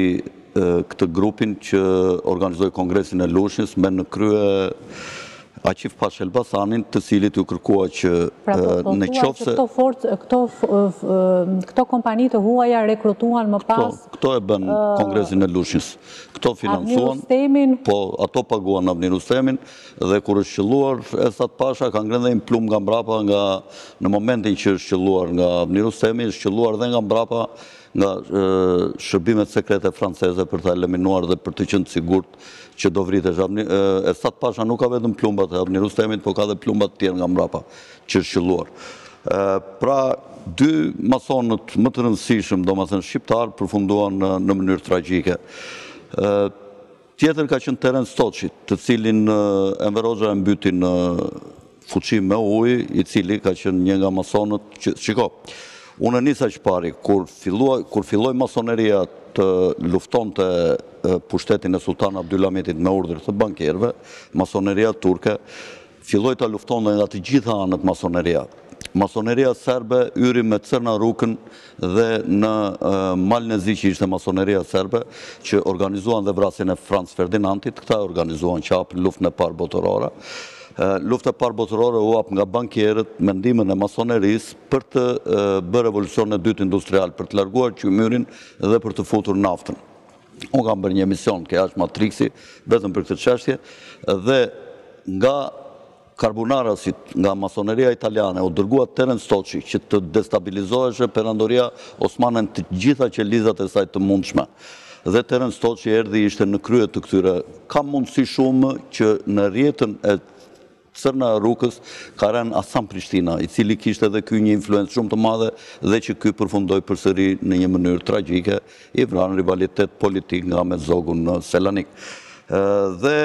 këtë grupin që organizoi kongresin e Lushnjës me në krye Aqif Pashë Elbasanin, të cilit iu kërkua që
pra, po, po, në qoftë se... Këto, fort, këto, këto kompani të huaja rekrutuan më pas...
Këto, këto e bënë kongresin e Lushnjës. Këto financuan... Po, ato paguan Avni Rustemin dhe kur është qëlluar, Esat Pasha ka ngrënë dhe një plumb nga mbrapa nga... Në momentin që është qëlluar nga Avni Rustemi, është qëlluar dhe nga mbrapa nga shërbimet sekrete franceze për ta eliminuar dhe për të qenë të sigurt që do vritesh. Esat Pasha nuk ka vetëm plumbat e Avni Rustemit, po ka dhe plumba të tjerë nga mbrapa që është qëlluar. Pra, dy masonët më të rëndësishëm, domethënë shqiptarë, përfunduan në mënyrë tragjike. Tjetër ka qenë Terenc Toçi, të cilin Enver Hoxha e mbyti në fuçi me ujë, i cili ka qenë një nga masonët që, shiko, unë nisa që pari, kur filloi masoneria të luftonte pushtetin e Sultan Abdylhamitit me urdhër të bankierëve, masoneria turke, Filloi ta luftonte nga të gjitha anët masoneria. Masoneria serbe hyri me Cërna Rukën dhe në Malin e Zi që ishte masoneria serbe, që organizuan dhe vrasjen e Franc Ferdinandit, këta e organizuan që hapën luftën e parë botërore. Lufta e parë botërore u hap nga bankierët me ndihmën e masonerisë për të bërë revolucionin e dytë industrial, për të larguar qymyrin dhe për të futur naftën. Unë kam bërë një emision, te Jashtë Matriksit, vetëm për këtë çështje, dhe nga karbonarasit, nga masoneria italiane, u dërgua Terenc Toçi, që të destabilizoheshe perandoria osmane në të gjitha qelizat e saj të mundshme. Dhe Terenc Toçi erdhi ishte në krye të këtyre. Ka mundësi shumë që në rrjetën e Cërna Rukës ka rënë Hasan Prishtina, i cili kishte edhe ky një influencë shumë të madhe dhe që ky përfundoi përsëri në një mënyrë tragjike, i vrarë në rivalitet politik me Ahmet Zogun në Selanik. Dhe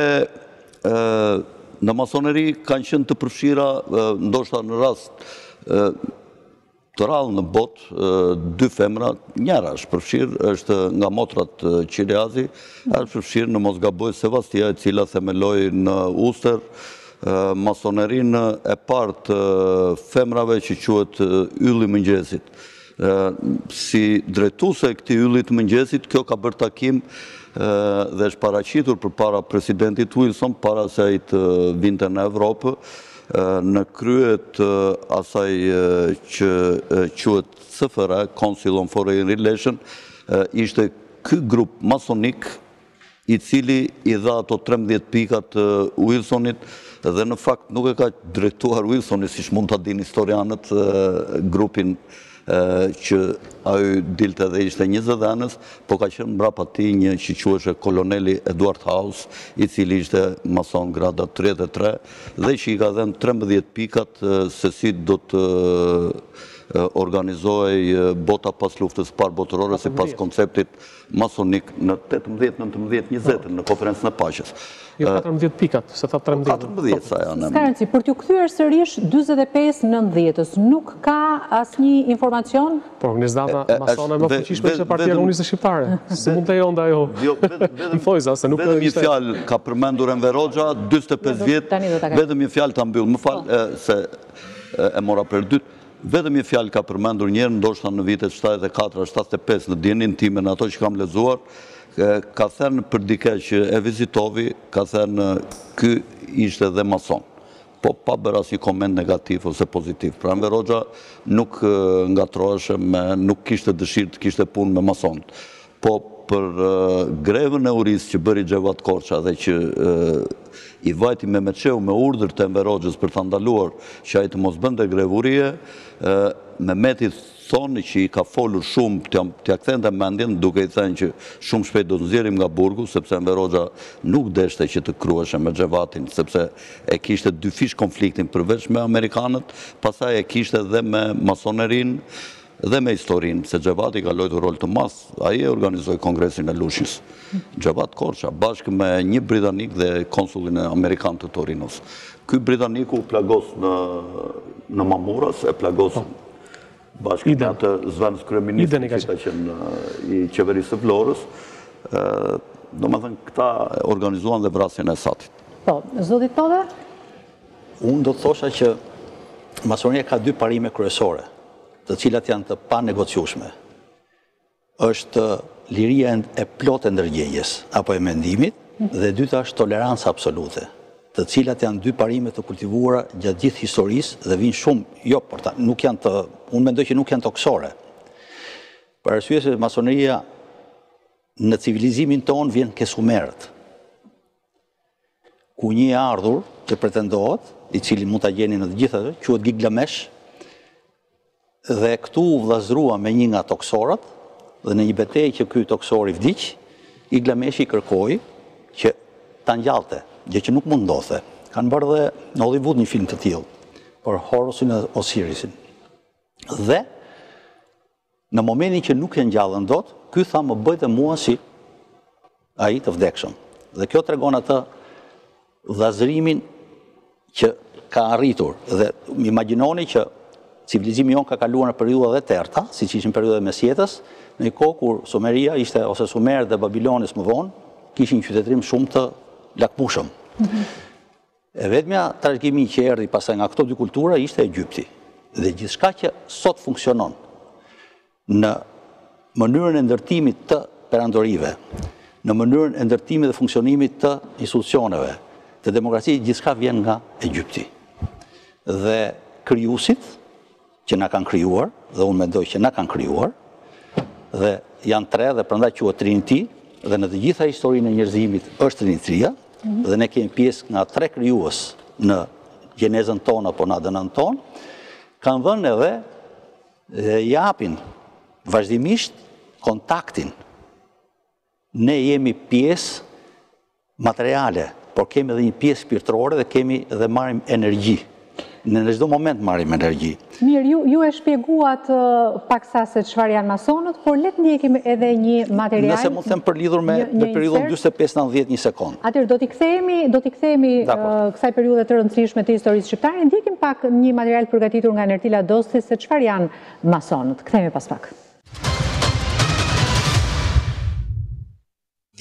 në masoneri kanë qenë të përfshira ndoshta në rast Të rrallë në botë, dy femra, njëra është përfshirë, është nga motrat Qiriazi, është përfshirë në mos gaboj Sevastia, e cila themeloi në Uster, masonerinë e parë të femrave që quhet Ylli i Mëngjesit. Si drejtuse e këtij Ylli të Mëngjesit, kjo ka bërë takim dhe është paraqitur përpara presidentit Wilson, para se ai të vinte në Evropë, Në krye të asaj që quhet CFR, Council on Foreign Relations, ishte ky grup masonik i cili i dha ato 13 pikat Wilsonit dhe në fakt nuk e ka drejtuar Wilsoni siç mund ta dinë historianët grupin që ai dilte dhe ishte një zëdhënës, po ka qenë mbrapa tij një që quheshe koloneli Eduard Haus, i cili ishte mason grada tridhjetë e tre dhe që i ka dhënë trembëdhjetë pikat se si do të organizohej bota pas Luftës së Parë Botërore sipas konceptit masonik në tetëmbëdhjetë, nëntëmbëdhjetë, njëzetën në konferencën e paqes.
Jo katërmbëdhjetë pikat, se tha trembëdhjetë.
Katërmbëdhjetë sa janë.
S'ka rëndësi, për t'ju kthyer sërish dyzet e pesë nëntëdhjetës, nuk ka asnjë informacion?
Po organizata masone më e fuqishme se Partia Komuniste Shqiptare. Si mund të lejonte ajo? Jo, vetëm thonjëza se nuk
vetëm një fjalë ka përmendur Enver Hoxha, dyzet e pesë vjet, vetëm një fjalë ta mbyll. Më fal se e mora për dytë. Vetëm një fjalë ka përmendur njëherë, ndoshta në vitet shtatëdhjetë e katër a shtatëdhjetë e pesë në dijeninë time, në ato që kam lexuar, ka thënë për dikë që e vizitoi, ka thënë ky ishte dhe mason. Po pa bërë asnjë koment negativ ose pozitiv. Pra Enver Hoxha nuk ngatërroheshe me, nuk kishte dëshirë të kishte punë me masonët. Po për grevën e urisë që bëri Xhevat Korça dhe që i vajti Mehmet Shehu me urdhër të Enver Hoxhës për ta ndaluar që ai të mos bënte grevë urie, Mehmeti thonë që i ka folur shumë t'ia kthente mendjen duke i thënë që shumë shpejt do të nxjerrim nga burgu sepse Enver Hoxha nuk deshte që të kruheshe me Xhevatin sepse e kishte dyfish konfliktin përveç me amerikanët pastaj e kishte dhe me masonerinë Dhe me historinë, se Xhevati ka lojtur rol të madh, ai e organizoi kongresin e Lushnjës. Xhevat Korça, bashkë me një britanik dhe konsullin amerikan të Torinos. Ky britanik u plagos në Mamuras, e plagos po. bashkë me atë zëvendëskryeministrin që ka qenë i qeverisë së Vlorës. Domethënë, këta organizuan dhe vrasjen e Esatit.
Po, zoti Tove?
Unë do të thosha që masoneria ka dy parime kryesore, të cilat janë të panegociueshme. Është liria e plotë e ndërgjegjes apo e mendimit dhe e dyta është toleranca absolute, të cilat janë dy parime të kultivuara gjatë gjithë historisë dhe vijnë shumë, jo për ta, nuk janë të, unë mendoj që nuk janë tokësore. Për arsye se masoneria në civilizimin tonë vjen ke sumerët. Ku një i ardhur që pretendohet, i cili mund ta gjeni në të gjitha, quhet Giglamesh, dhe këtu u vëllazërua me një nga tokësorat, dhe në një betejë që ky tokësori vdiq, Giglameshi i kërkoi që ta ngjallte, gjë që nuk mund të ndodhte. Kanë bërë dhe në Hollywood një film të tillë për Horusin e Osirisin. Dhe Në momentin që nuk e ngjallën dot, ky tha më bëj dhe mua si ai të vdekshëm. Dhe kjo tregon atë vllazërimin që ka arritur dhe imagjinoni që civilizimi jonë ka kaluar në periudha dhe të errëta, siç ishin periudha e mesjetës, në një kohë kur Sumeria ishte, ose sumerët dhe babilonasit më vonë, kishin qytetërim shumë të lakmushëm. Mhm. E vetmja trashëgimi që erdhi pastaj nga këto dy kultura ishte Egjipti. Dhe gjithçka që sot funksionon në mënyrën e ndërtimit të perandorive, në mënyrën e ndërtimit dhe funksionimit të institucioneve, të demokracisë, gjithçka vjen nga Egjipti. Dhe krijuesit që na kanë krijuar dhe unë mendoj që na kanë krijuar dhe janë tre dhe prandaj quhet Trinity dhe në të gjitha historinë e njerëzimit është Trinitia mhm. dhe ne kemi pjesë nga tre krijues në gjenezën tonë apo në ADN-n tonë kanë dhënë edhe japin vazhdimisht kontaktin Ne jemi pjesë materiale, por kemi edhe një pjesë shpirtërore dhe kemi dhe marrim energji. Ne në çdo moment marrim energji.
Mirë, ju ju e shpjeguat paksa se çfarë janë masonët, por le të ndjekim edhe një material.
Nëse mund të them për lidhur me me periudhën 45-90, një sekondë.
Atëherë do t'i kthehemi, do t'i kthehemi kësaj periudhe të rëndësishme të historisë shqiptare, ndjekim pak një material përgatitur nga Nertila Dosti se çfarë janë masonët. Kthehemi pas pak.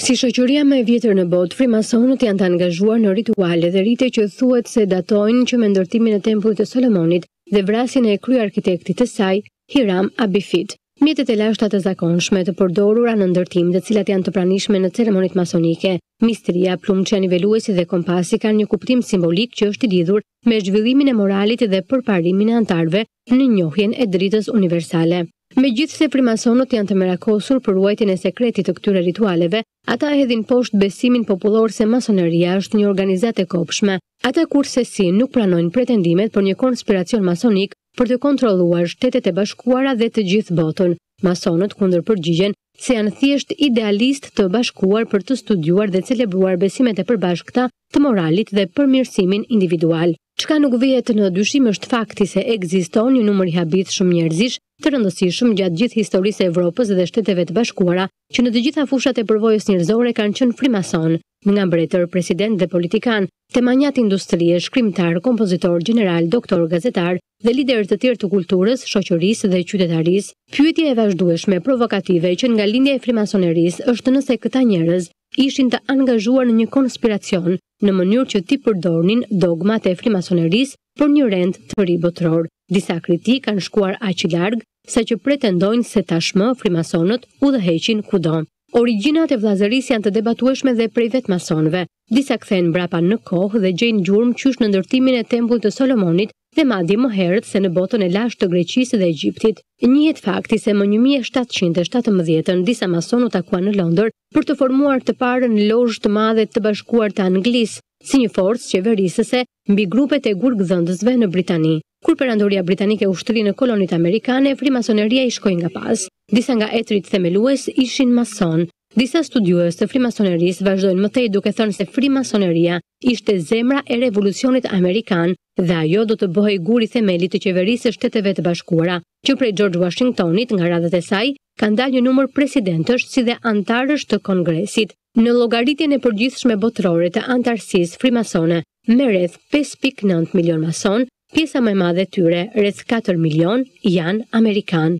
Si shoqëria më e vjetër në botë, frimasonët janë të angazhuar në rituale dhe rite që thuhet se datojnë që me ndërtimin e Tempullit të Solomonit dhe vrasjen e kryearkitektit të saj, Hiram Abifit. Mjetet e lashta të zakonshme të përdorura në ndërtim, të cilat janë të pranishme në ceremonitë masonike, Mistria, plumbçja niveluesi dhe kompasi kanë një kuptim simbolik që është i lidhur me zhvillimin e moralit dhe përparimin e anëtarëve në njohjen e dritës universale. Megjithëse frimasonët janë të merakosur për ruajtjen e sekretit të këtyre ritualeve, ata e hedhin poshtë besimin popullor se masoneria është një organizatë e kobshme. Ata kurrsesi nuk pranojnë pretendimet për një konspiracion masonik për të kontrolluar Shtetet e Bashkuara dhe të gjithë botën. Masonët kundërpërgjigjen se janë thjesht idealistë të bashkuar për të studiuar dhe celebruar besimet e përbashkëta të moralit dhe përmirësimin individual. Çka nuk vihet në dyshim është fakti se ekziston një numër i habitshëm njerëzish të rëndësishëm gjatë gjithë historisë së Evropës dhe Shteteve të Bashkuara, që në të gjitha fushat e përvojës njerëzore kanë qenë frimasonë. Nga mbretër, presidentë dhe politikanë, te manjatë industrie, shkrimtarë, kompozitorë, gjeneralë, doktorë, gazetarë dhe liderë të tjerë të kulturës, shoqërisë dhe qytetarisë, pyetja e vazhdueshme provokative që nga lindja e frimasonerisë është nëse këta njerëz ishin të angazhuar në një konspiracion në mënyrë që t'i përdornin dogmat e frimasonerisë për një rend të ri botëror. Disa kritikë kanë shkuar aq larg, saqë pretendojnë se tashmë frimasonët udhëheqin kudo. Origjinat e vëllazërisë janë të debatueshme dhe prej vetë masonëve. Disa kthehen mbrapa në kohë dhe gjejnë gjurmë qysh në ndërtimin e Tempullit të Solomonit dhe madje më herët se në botën e lashtë të Greqisë dhe Egjiptit. Njihet fakti se më një mijë e shtatëqind e shtatëmbëdhjetën disa masonë u takuan në Londër për të formuar të parën lozhë të madhe të bashkuar të Anglisë, si një forcë qeverisëse mbi grupet e gurgdhendësve në Britani. Kur Perandoria Britanike u shtri në kolonitë amerikane, Frimasoneria i shkoi nga pas. Disa nga etërit themelues ishin masonë. Disa studiues të Frimasonerisë vazhdojnë më tej duke thënë se Frimasoneria ishte zemra e Revolucionit Amerikan dhe ajo do të bëhej guri i themelit të Qeverisë së Shteteve të Bashkuara. Që prej Xhorxh Uashingtonit, nga radhët e saj, kanë dalë një numër presidentësh si dhe anëtarësh të Kongresit. Në llogaritjen e përgjithshme botërore të anëtarësisë frimasone me rreth pesë pikë nëntë milionë masonë, pjesa më e madhe e tyre, rreth katër milionë, janë amerikanë.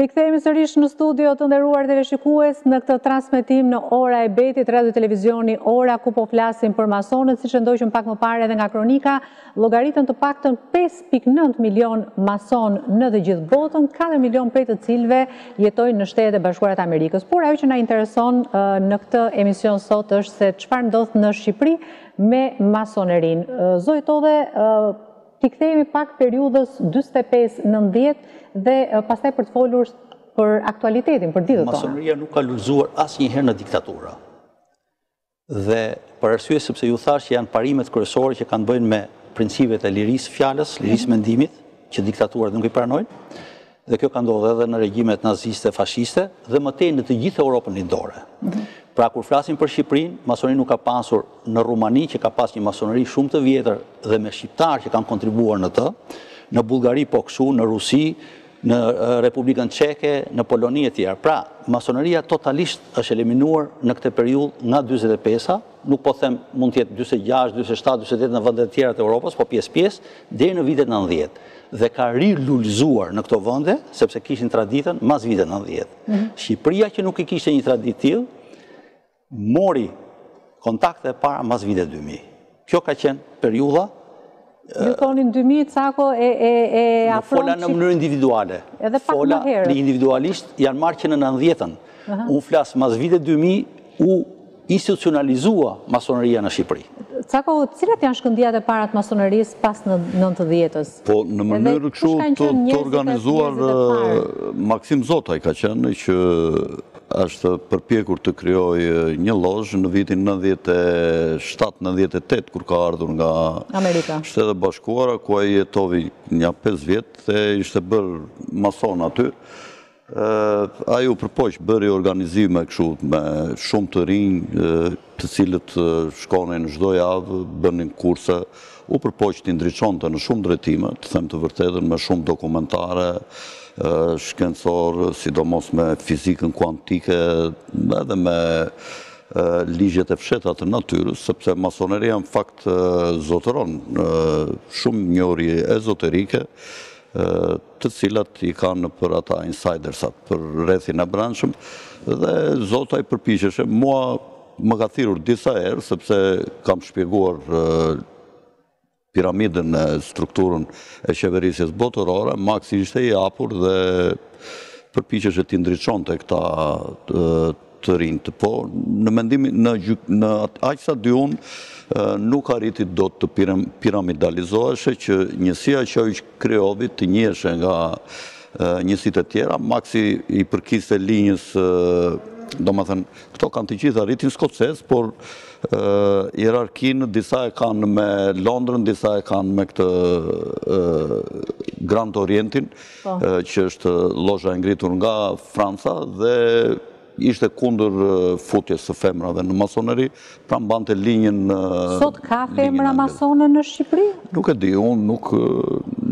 Rikthehemi sërish në studio të nderuar teleshikues në këtë transmitim në ora e debatit radio televizioni ora ku po flasim për masonët siç e ndoqëm pak më parë edhe nga kronika llogariten të paktën pesë pikë nëntë milionë masonë në të gjithë botën, katër milionë prej të cilëve jetojnë në Shtetet e Bashkuara të Amerikës. Por ajo që na intereson në këtë emision sot është se çfarë ndodh në Shqipëri me masonerinë. Zoti Todhe, t'i kthehemi pak periudhës 45-90 dhe pastaj për të folur për aktualitetin, për ditët
tona. Masoneria nuk ka lulëzuar asnjëherë në diktatura. Dhe për arsye sepse ju thashë që janë parimet kryesore që kanë të bëjnë me principet e lirisë së fjalës, lirisë së mendimit, që diktaturat nuk i pranojnë, dhe kjo ka ndodhur edhe në regjimet naziste, fashiste dhe më tej në të gjithë Europën Lindore. Pra kur flasim për Shqipërinë, masoneri nuk ka pasur në Rumani që ka pas një masonëri shumë të vjetër dhe me shqiptarë që kanë kontribuar në të, në Bullgari po kështu, në Rusi, në Republikën Çeke, në Poloni etj. Pra, masoneria totalisht është eliminuar në këtë periudhë nga dyzet e pesa, nuk po them mund të jetë dyzet e gjashtë, dyzet e shtatë, dyzet e tetë në vendet e tjera të Evropës, po pjesë-pjesë, deri në vitet nëntëdhjetë. Dhe ka rilulëzuar në këto vende, sepse kishin traditën mas viteve nëntëdhjetë. Shqipëria që nuk e kishte një traditë të tillë, mori kontaktet e para mas vitit dy mijë. Kjo ka qenë periudha...
Ju thonin dy mijë, Cako e
afron... Unë fola në mënyrë individuale.
Edhe pak më herët.
Fola individualisht, janë marrë që në nëntëdhjetën. Unë flas mas vitit dy mijë, u institucionalizua masoneria në Shqipëri.
Cako, cilat janë shkëndijat e para të masonerisë pas nëntëdhjetës?
Po, në mënyrë kështu të organizuar, Maksim Zotaj ka qenë që... është përpjekur të krijojë një lozhë në vitin 97-98, kur ka ardhur nga Shtetet e Bashkuara, ku ai jetovi nja 5 vjet dhe ishte bërë mason aty. Ai u përpoq, bëri organizime kështu me shumë të rinj, të cilët shkonin çdo javë, bënin kurse, U përpoq t'i ndriçonte në shumë drejtime, të them të vërtetën, me shumë dokumentare, shkencor, sidomos me fizikën kuantike, edhe me ligjet e fshehta të natyrës, sepse masoneria në fakt zotëron shumë njohuri ezoterike, të cilat i ka nëpër ata insidersat, për rrethin e brendshëm, dhe zotëria përpiqeshe mua Më ka thirrur disa herë sepse kam shpjeguar piramidën e strukturën e qeverisjes botërore, Max ishte i hapur dhe përpiqeshe t'i ndriçonte këta të rinjtë. Po në mendimin, në gjyk, në aq sa di unë, nuk arriti dot të piramidalizoheshe që njësia që ai krijoi të njiheshe nga njësitë e tjera, Maxi i përkiste linjës domethënë Këto kanë të gjitha ritin skocez, por hierarkinë disa e kanë me Londrën, disa e kanë me këtë Grand Orientin, po. që është lozha e ngritur nga Franca dhe ishte kundër futjes së femrave në masoneri, pra mbante linjën...
Sot ka femra masone në Shqipëri?
Nuk e di, unë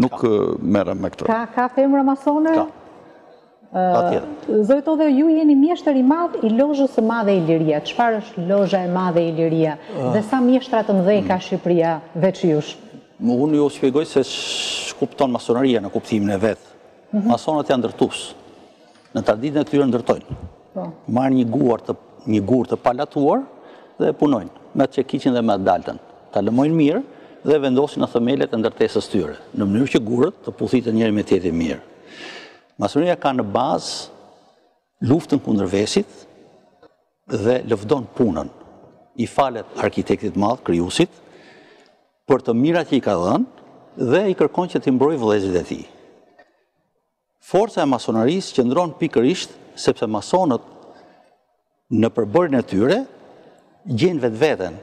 nuk merrem me këtë.
Ka femra masone? Ka. Zoti Odhe, ju jeni mjeshtër i madh i lozhës së madhe Iliria. Çfarë është lozha e madhe Iliria? Ah. Dhe sa mjeshtra të mëdhenj ka Shqipëria veç jush?
Unë ju shpjegoj se ç'kupton masoneria në kuptimin e vet. Mhm. Masonët janë ndërtues. Në traditën e tyre ndërtojnë. Po. Marrin një gur të, një gur të palatuar dhe e punojnë me atë çekiçin dhe me atë daltën. Ta lëmojnë mirë dhe e vendosin në themelet e ndërtesës së tyre, në mënyrë që gurët të puthiten njëri me tjetrin mirë. Masoneria ka në bazë luftën kundër vesit dhe lëvdon punën. I falet arkitektit të madh, krijuesit, për të mirat që i ka dhënë dhe i kërkon që t'i mbrojë vëllezërit e tij. Forca e masonerisë qëndron pikërisht sepse masonët Në përbërjen e tyre gjejnë vetveten,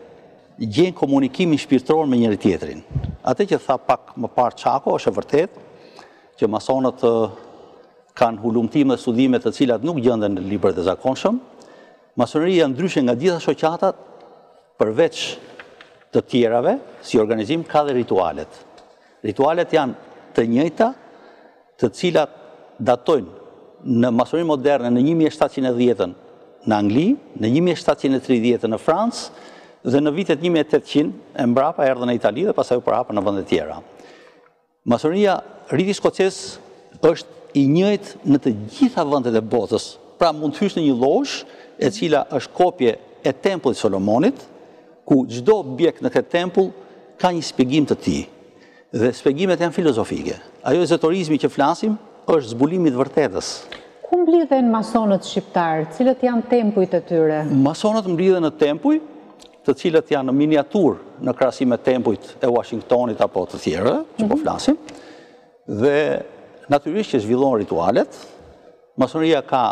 gjejnë komunikimin shpirtëror me njëri-tjetrin. Atë që tha pak më parë Çako është e vërtetë që masonët kanë hulumtime dhe studime të cilat nuk gjenden në librat e zakonshëm. Masoneria ndryshon nga gjitha shoqatat, përveç të tjerave, si organizim ka dhe ritualet. Ritualet janë të njëjta, të cilat datojnë në masonerinë moderne në një mijë e shtatëqind e dhjetën në Angli, në një mijë e shtatëqind e tridhjetën në Francë dhe në vitet një mijë e tetëqind e mbrapa erdhën në Itali dhe pastaj u përhapën në vende të tjera. Masoneria Riti Skocez është i njëjtë në të gjitha vendet e botës. Pra mund të hysh në një lozhë e cila është kopje e Tempullit të Solomonit, ku çdo objekt në këtë tempull ka një spjegim të tij dhe spjegimet janë filozofike. Ajo ezoterizmi që flasim është zbulim i të vërtetës.
Ku mblidhen masonët shqiptarë, cilët janë tempujt e tyre?
Masonët mblidhen në tempuj, të cilët janë në miniaturë në krahasim me tempujt e Washingtonit apo të tjerëve, që po mhm. flasim. Dhe natyrisht që zhvillon ritualet, Masoneria ka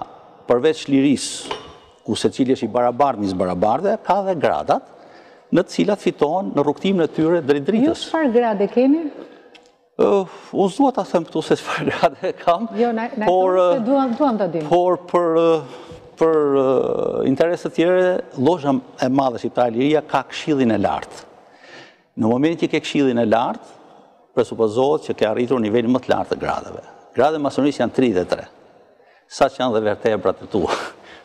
përveç lirisë, ku secili është i barabartë midis barabartëve, ka dhe gradat, në të cilat fitohen në rrugëtimin e tyre drejt dritës.
Ju çfarë grade keni?
Unë s'dua ta them këtu se çfarë grade kam.
Jo, na na duam duam ta dimë.
Por për për interesa të tjera, Lozha e Madhe Shqiptare Iliria ka Këshillin e Lartë. Në momentin që ke këshillin e lartë, presupozohet që ke arritur nivelin më të lartë të gradeve. Gradat e masonerisë janë 33. Sa ç'janë dhe vertebrat e tua.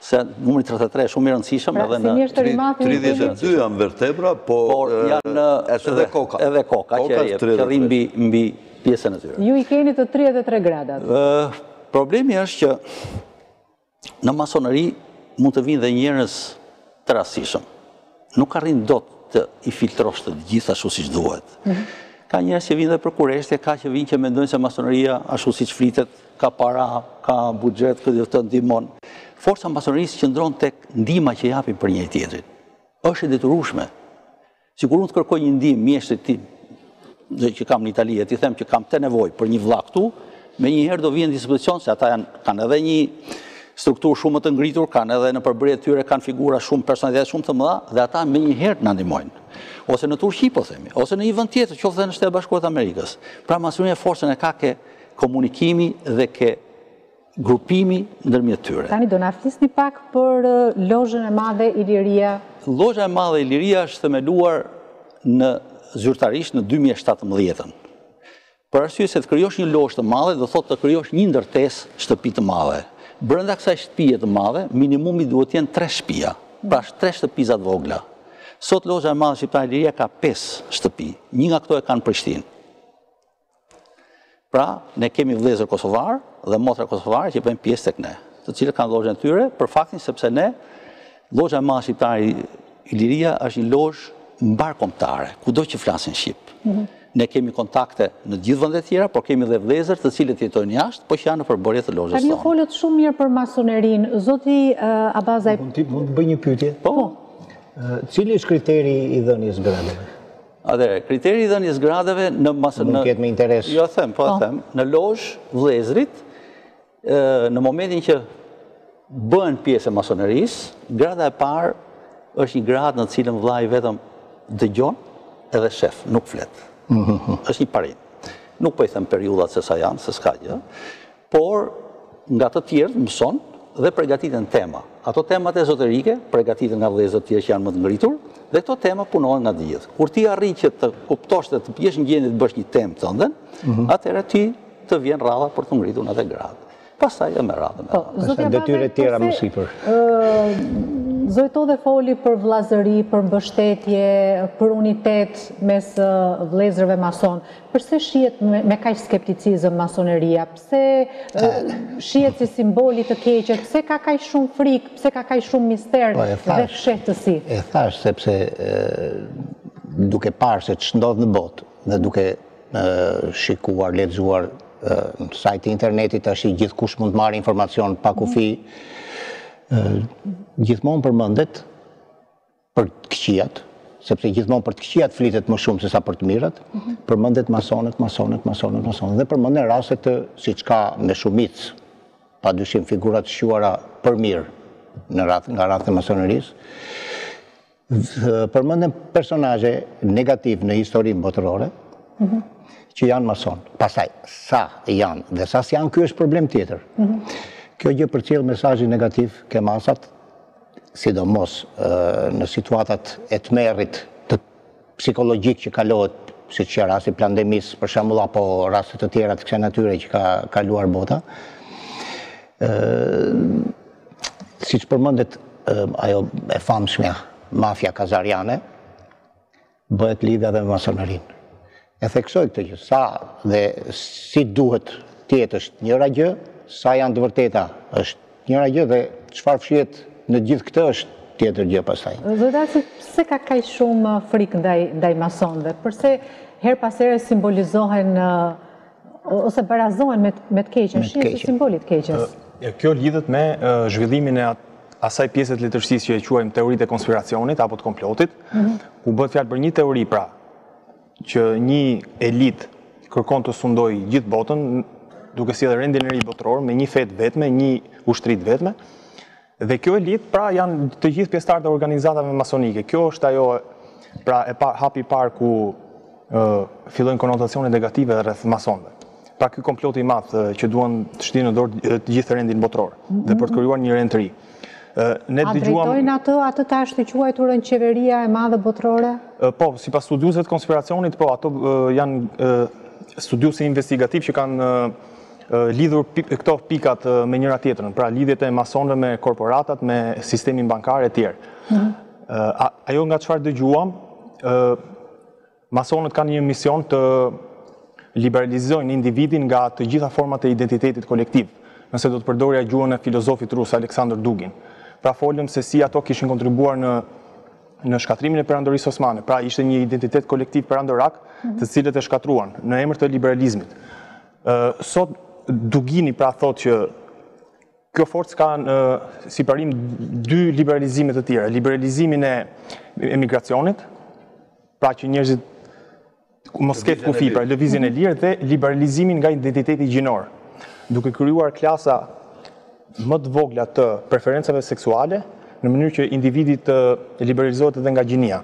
Se numri 33 është shumë i rëndësishëm pra,
edhe në
32 janë vertebra, po janë edhe koka.
Edhe koka që rri mbi pjesën e tyre.
Ju i keni të 33 gradat?
Problemi është që Në masoneri mund të vijnë dhe njerëz të rastësishëm. Nuk arrin dot t'i filtrosh të gjithë ashtu siç duhet. Mhm. Ka njerëz që vijnë dhe për kureshtje, ka që vijnë që mendojnë se masoneria ashtu siç flitet, ka para, ka buxhet që të ndihmon. Forca e masonerisë qëndron tek ndihma që japin për njëri-tjetrin. Është e detyrueshme. Sikur unë të kërkoj një ndihmë mjeshtrit tim dhe që kam në Itali e t'i them që kam të nevojë për një vëlla këtu, menjëherë do vihen në dispozicion se ata janë kanë edhe një strukturë shumë më të ngritur, kanë edhe në përbërje të tyre kanë figura shumë personalitete shumë të mëdha dhe ata menjëherë na ndihmojnë. Ose në Turqi po themi, ose në një vend tjetër, qoftë edhe në Shtetet e Bashkuara të Amerikës. Pra masoneria forcën e ka ke komunikimi dhe ke grupimi ndërmjet tyre.
Tani do na flisni pak për Lozhën e Madhe Iliria.
Lozha e Madhe Iliria është themeluar në zyrtarisht në dy mijë e shtatëmbëdhjetën. Për arsye se të krijosh një lozhë të madhe do thotë të krijosh një ndërtesë shtëpi të madhe. Brenda kësaj shtëpie të madhe, minimumi duhet të jenë tre shtëpia, pra tre shtëpiza të vogla. Sot Lozha e Madhe Shqiptare Iliria ka pesë shtëpi, një nga këto e ka në Prishtinë. Pra, ne kemi vëllezër kosovarë dhe motra kosovare që bëjnë pjesë tek ne, të cilët kanë lozhën e tyre, për faktin sepse ne, Lozha e Madhe Shqiptare Iliria është një lozhë mbarëkombëtare, kudo që flasin shqip. Mhm. Ne kemi kontakte në gjithë vendet e tjera, por kemi dhe vëllezër të cilët jetojnë jashtë, po që janë në përbërje të lozhës tonë.
Ju folët shumë mirë për masonerinë, zoti eh, Abazaj...
Mund të bëj një pyetje?
Po.
Cili është kriteri i dhënies së
gradave? Atëherë, kriteri i dhënies së gradave në masoneri.
Mund të jetë me interes.
Jo them, po, po. them, në lozhë vëllezërit në momentin që bëhen pjesë e masonerisë, grada e parë është një gradë në cilën vëllai vetëm dëgjon edhe shef, nuk flet. Mhm. Është një parim. Nuk po i them periudhat se sa janë, se s'ka gjë. Por, nga të tjerët mëson dhe pregatiten tema. Ato temat ezoterike pregatiten nga vëllezër të tjerë që janë më të ngritur dhe këto tema punohen nga të gjithë. Kur ti arrin që të kuptosh dhe të jesh në gjendje të bësh një temë tënden, mhm. atëherë ti të vjen radha për t'u ngritur në atë gradë. Pastaj edhe me radhën. Po,
zoti, detyra të tjera më sipër.
Zoti Dode foli për vëllazëri, për mbështetje, për unitet mes vëllezërve masonë. Përse shihet me kaq skepticizëm masoneria? Pse shihet si simbol i të keqes? Pse ka kaq shumë frikë? Pse ka kaq shumë mister po, dhe fshehtësi?
E thashë sepse duke parë se ç'ndodh në botë dhe duke shikuar, lexuar në sajë të internetit tashi gjithkush mund të marrë informacion pa kufi. Gjithmonë përmendet Për të këqijat, sepse gjithmonë për të këqijat flitet më shumë se sa për të mirat, përmendet masonët, masonët, masonët, masonët, dhe përmenden raste të, siç ka me shumicë, pa dyshim figura të shquara për mirë, në radhët, nga radhët e masonerisë, përmenden personazhe negativë në historinë botërore, që janë masonë. Pastaj, sa janë dhe sa s'janë, ky është problem tjetër. Kjo gjë përcjell mesazhin negativ ke masat, sidomos në situatat e tmerrit psikologjik që kalohet siç qe rasti i plandemisë për shembull apo raste të tjera të kësaj natyre që ka kaluar bota. ë Siç përmendet ajo e famshmja mafia kazariane, Bëhet lidhja edhe me masonerinë. E theksoj këtë gjë, sa dhe si duhet të jetë është njëra gjë, sa janë të vërteta është njëra gjë dhe çfarë fshihet në gjithë këtë është tjetër gjë
pastaj. Zoti, si, pse ka kaq shumë frikë ndaj ndaj masonëve? Përse herë pas here simbolizohen Ose barazohen me, me të keqen, me të keqen. si simboli të keqes.
Kjo lidhet me zhvillimin e asaj pjese të letërsisë që e quajmë teoritë e konspiracionit apo të komplotit, mm -hmm. ku bëhet fjalë për një teori pra, që një elitë kërkon të sundojë gjithë botën, duke sjellë rendin e ri botëror, me një fe të vetme, një ushtri të vetme, Dhe kjo elitë, pra janë të gjithë pjesëtarë të organizatave masonike. Kjo është ajo pra e parë, hapi i parë ku ë fillojnë konotacione negative rreth masonëve. Pra ky komplot i madh që duan të shtinë në dorë të gjithë rendin botëror mm -hmm. dhe për të krijuar një rend të ri.
Ne A dëgjuam... drejtojnë atë, atë të ashtuquajturën qeveria e madhe botërore?
Po, sipas studiuesve të konspiracionit, po, ato janë studiuesit investigativë që kanë Lidhur këto pikat me njëra-tjetrën, pra lidhjet e masonëve me korporatat, me sistemin bankar e tjera. Mhm. Ajo nga çfarë dëgjuam, masonët kanë një mision të liberalizojnë individin nga të gjitha format e identitetit kolektiv, nëse do të përdorja gjuhën e filozofit rus Aleksandr Dugin. Pra folëm se si ato kishin kontribuar në në shkatërrimin e perandorisë osmane, pra ishte një identitet kolektiv perandorak, mhm. të cilët e shkatërruan në emër të liberalizmit. Sot Dugini pra thotë që kjo forcë ka në si parim dy liberalizime të tjera, liberalizimin e emigracionit, pra që njerëzit mos ketë kufi, pra lëvizjen e lirë dhe liberalizimin nga identiteti gjinor, duke krijuar klasa më të vogla të preferencave seksuale, në mënyrë që individi të liberalizohet edhe nga gjinia.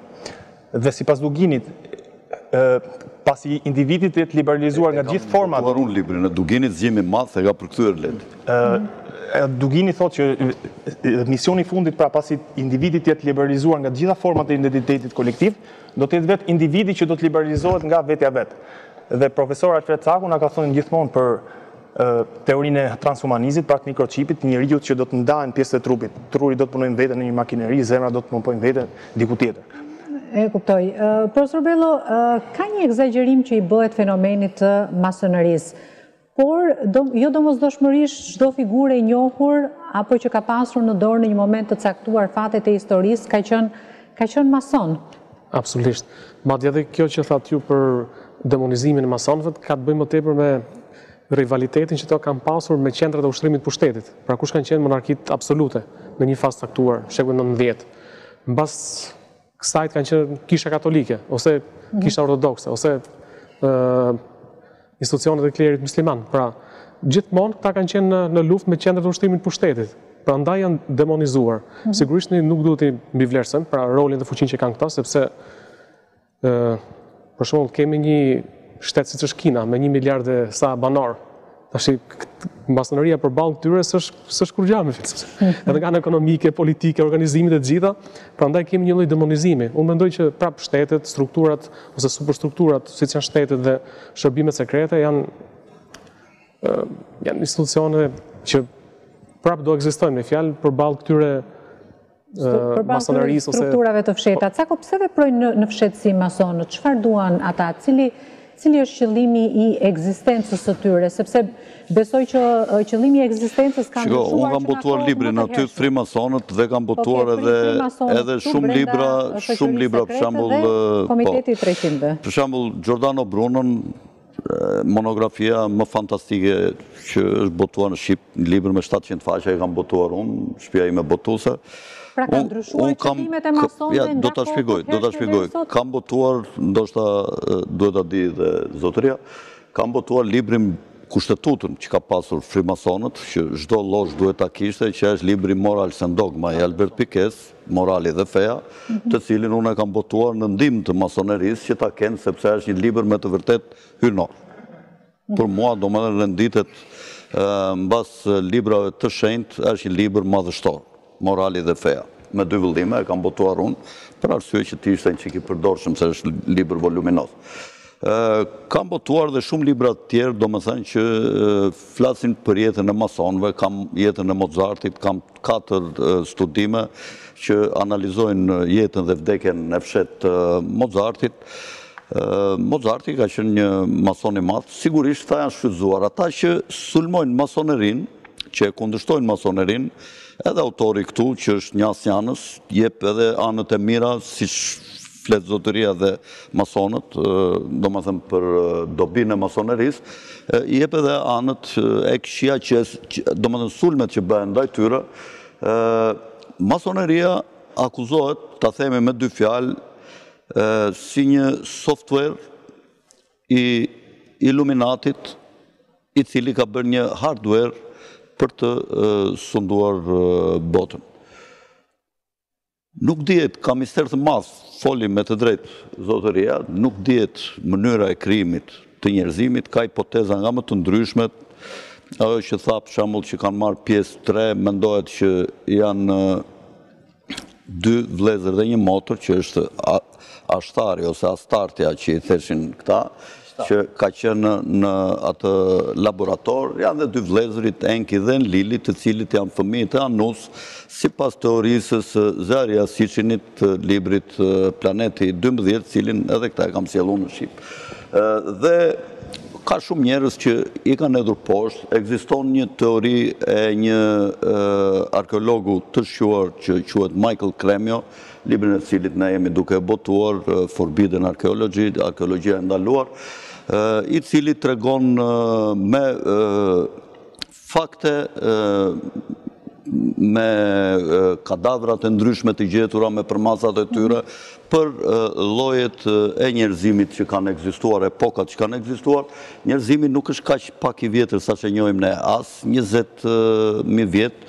Dhe sipas Duginit, pasi individi të jetë liberalizuar nga gjithë format...
E kam botuar unë librin, e Duginit Zgjimi i madh, e ka përkthyer Ledi.
Dugini thotë që misioni i fundit, pra pasi individi të jetë liberalizuar nga të gjitha format e identitetit kolektiv, do të jetë vetë individi që do të liberalizohet nga vetja vetë. Dhe profesor Alfred Cako na ka thënë gjithmonë për teorinë e transhumanizit, pra të mikroçipit, njeriut që do të ndahen pjesët e trupit. Truri do të punojë më vete në një makineri, zemra do të pompojë më vete diku tjetër.
E kuptoj. Profesor Bello, ka një ekzagjerim që i bëhet fenomenit të masonerisë, por jo domosdoshmërisht çdo figurë e njohur apo që ka pasur në dorë në një moment të caktuar fatet e historisë ka qenë ka qenë mason.
Absolutisht. Madje edhe kjo që thatë ju për demonizimin e masonëvet, ka të bëjë më tepër me rivalitetin që këta kanë pasur me qendrat e ushtrimit të pushtetit, pra kush kanë qenë monarkitë absolute në një fazë të caktuar, shekulli nëntëmbëdhjetë. Mbas kësaj kanë qenë kisha katolike, ose mhm. kisha ortodokse, ose institucionet e klerit musliman. Pra, gjithmonë këta kanë qenë në luftë me qendrat e ushtrimit të pushtetit, prandaj janë demonizuar. Mhm. Sigurisht nuk duhet t'i mbivlerësojmë, pra rolin dhe fuqinë që kanë këta, sepse Për shembull, kemi një shtet siç është Kina me 1 miliard e sa banorë. Tash masoneria përballë këtyre s'është s'është kurgjë. Edhe nga ana ekonomike, politike, organizimit e të gjitha, prandaj kemi një lloj demonizimi. Unë mendoj që prap shtetet, strukturat ose superstrukturat, siç janë shtetet dhe shërbimet sekrete janë janë institucione që prap do ekzistojnë me fjalë përballë këtyre masonerisë ose
strukturave të fshehta. Cako pse veprojnë në fshehtësi masonët? Çfarë duan ata? Cili cili është qëllimi i ekzistencës së tyre, sepse besoj që qëllimi i ekzistencës ka
ndryshuar. Shiko, unë kam botuar librin aty Frimasonët dhe kam botuar edhe edhe shumë libra, shumë libra për
shembull, po.
Për shembull Giordano Brunon, Monografia më fantastike që është botuar në shqip, një libër me 700 faqe e kam botuar unë, shpia ime botuese.
Pra ka ndryshuar qëllimet e masonve nga
kohët e hershme deri sot? Kam botuar, ndoshta duhet ta dijë dhe zotëria, kam botuar librin kushtetutën që ka pasur frimasonët, që çdo lozhë duhet ta kishte, që është libri Morals and Dogma i Albert Pikes, Morali dhe feja, të cilin unë e kam botuar në ndihmë të masonerisë që ta kenë sepse është një libër me të vërtetë hyjnor. Për mua, domethënë renditet mbas librave të shenjtë, është një libër madhështor, morali dhe feja. Me dy vëllime e kam botuar unë, për arsye që të ishte një çikë i përdorshëm, se është libër voluminoz. Kam botuar dhe shumë libra të tjerë, domethënë që flasin për jetën e masonve, kam jetën e Mozartit, kam Katër studime që analizojnë jetën dhe vdekjen e fshehtë të Mozartit. Mozarti ka qenë një mason i madh, sigurisht aty janë shfrytëzuar ata që sulmojnë masonerinë, që e kundërshtojnë masonerinë, edhe autori këtu që është një asnjanës, jep edhe anët e mira, siç flet zotëria dhe masonët, domethënë për dobinë e masonerisë, jep edhe anët e këqija që, domethënë sulmet që bëhen ndaj tyre, masoneria akuzohet, ta themi me dy fjalë, si një software i iluminatit, i cili ka bërë një hardware për të sunduar botën. Nuk dihet, ka mister të madh, foli me të drejtë zotëria, nuk dihet mënyra e krijimit të njerëzimit, ka hipoteza nga më të ndryshmet, ajo që tha për shembull që kanë marrë pjesë tre, mendohet që janë dy vëllezër dhe një motër që është ashtari ose astartja që i theshin këta, që ka qenë në atë laborator, janë dhe dy vëllezërit Enki dhe Enlili, të cilët janë fëmijë të Anus, sipas teorisë së Zeharia Siçinit të librit Planeti 12, të cilin edhe këtë e kam sjellë unë në shqip. Dhe ka shumë njerës që i kanë hedhur poshtë, ekziston një teori e një arkeologu të shquar që quhet Michael Cremo, librin e të cilit ne jemi duke e botuar, Forbidden Archaeology, Arkeologjia e Ndaluar, i cili tregon me fakte me kadavrat e ndryshme të gjetura me përmasat e tyre për llojet e njerëzimit që kanë ekzistuar, epokat që kanë ekzistuar, njerëzimi nuk është kaq pak i vjetër sa ç'e njohim ne, as 20.000 vjet,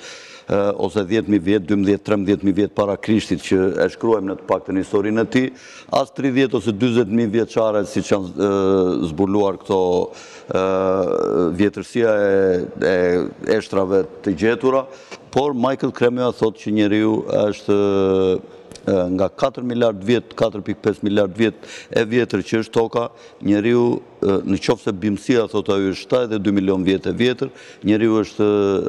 ose dhjetë mijë vjet, dymbëdhjetë, trembëdhjetë mijë vjet para Krishtit që e shkruajmë ne të paktën historinë e tij, as tridhjetë ose dyzet mijë vjeçare siç janë zbuluar këto vjetërsia e eshtrave të gjetura, por Michael Cremoja thotë që njeriu është nga katër miliardë vjet, katër pikë pesë miliardë vjet e vjetër që është Toka, njeriu, në qoftë se bimësia, thotë ai, është shtatëdhjetë e dy milionë vjet e vjetër, Njeriu është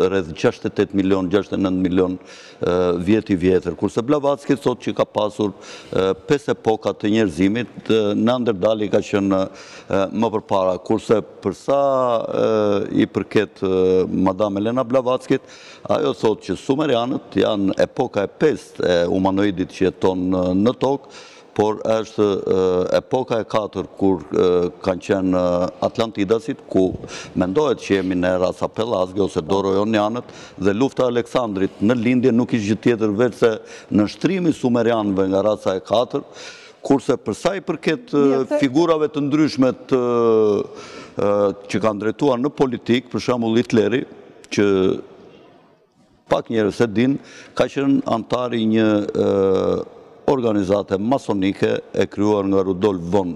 rreth gjashtëdhjetë e tetë milionë, gjashtëdhjetë e nëntë milionë vjet i vjetër, kurse Blavatsky thotë që ka pasur pesë epoka të njerëzimit, Neandertali ka qenë më përpara. Kurse për sa i përket Madam Elena Blavatskyt, ajo thotë që sumerianët janë epoka e pestë e humanoidit që jeton në Tokë, por është epoka e katërt kur kanë qenë Atlantidasit, ku mendohet që jemi ne, raca pellazge ose dorojonianët dhe lufta e Aleksandrit në lindje nuk ishte gjë tjetër veçse nënshtrimi i sumerianëve nga raca e katërt, kurse për sa i përket figurave të ndryshme që kanë drejtuar në politikë, për shembull Hitleri, që Pak njerëz e dinë, ka qenë anëtar i një organizate masonike e krijuar nga Rudolf von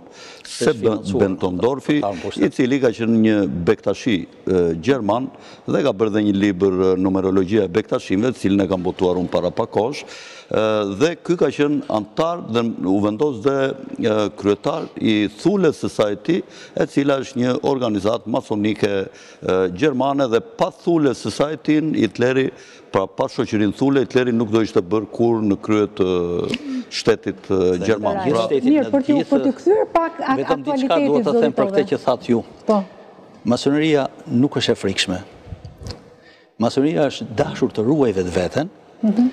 Sebentondorfi, i cili ka qenë një bektashi gjerman dhe ka bërë edhe një libër Numerologjia e Bektashinjve, të cilin e kam botuar unë para pak kohësh. Dhe ky ka qenë anëtar dhe u vendos dhe kryetar i Thule Society, e cila është një organizatë masonike gjermane dhe pa Thule Society, Hitleri, pra pa shoqërinë Thule, Hitleri nuk do ishte bërë kurrë në krye të shtetit gjerman.
Pra, Mirë, për të, për t'u kthyer pak te aktualiteti.
Vetëm diçka duhet të them për këtë që thatë ju.
Po.
Masoneria nuk është e frikshme. Masoneria është dashur të ruaj vetveten, mhm.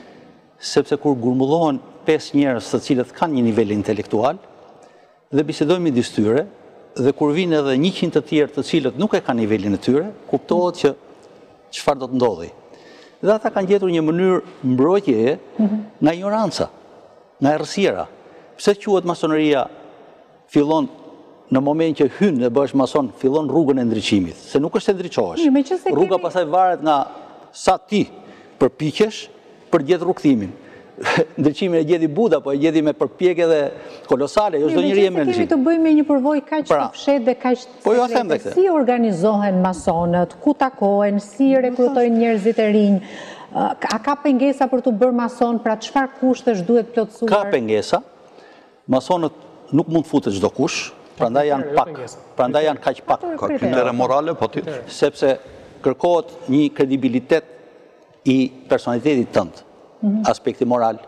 sepse kur grumbullohen pesë njerëz të cilët kanë një nivel intelektual, dhe bisedojnë midis tyre dhe kur vijnë edhe njëqind të tjerë të cilët nuk e kanë nivelin e tyre, kuptohet që çfarë do të ndodhi. Dhe ata kanë gjetur një mënyrë mbrojtjeje nga injoranca, nga errësira. Pse quhet masoneria fillon në momentin që hyn dhe bëhesh mason, fillon rrugën e ndriçimit, se nuk është se ndriçohesh. Rruga pastaj varet nga sa ti përpiqesh për gjithë rrugëtimin. Ndriçimin e gjeti Buda, po e gjeti me përpjekje dhe kolosale, jo çdo njeri e merr.
Megjithëse kemi të bëjmë me një përvojë kaq të pra, fshehtë dhe kaq të
po sekrete,
si organizohen masonët, ku takohen, si rekrutojnë njerëzit e rinj? A ka pengesa për t'u bërë mason, pra çfarë kushtesh duhet plotësuar?
Ka pengesa. Masonët nuk mund të futet çdo kush, prandaj janë pak, prandaj janë kaq pak.
Ka kritere morale po ti,
sepse kërkohet një kredibilitet i personalitetit tënd, aspekti moral,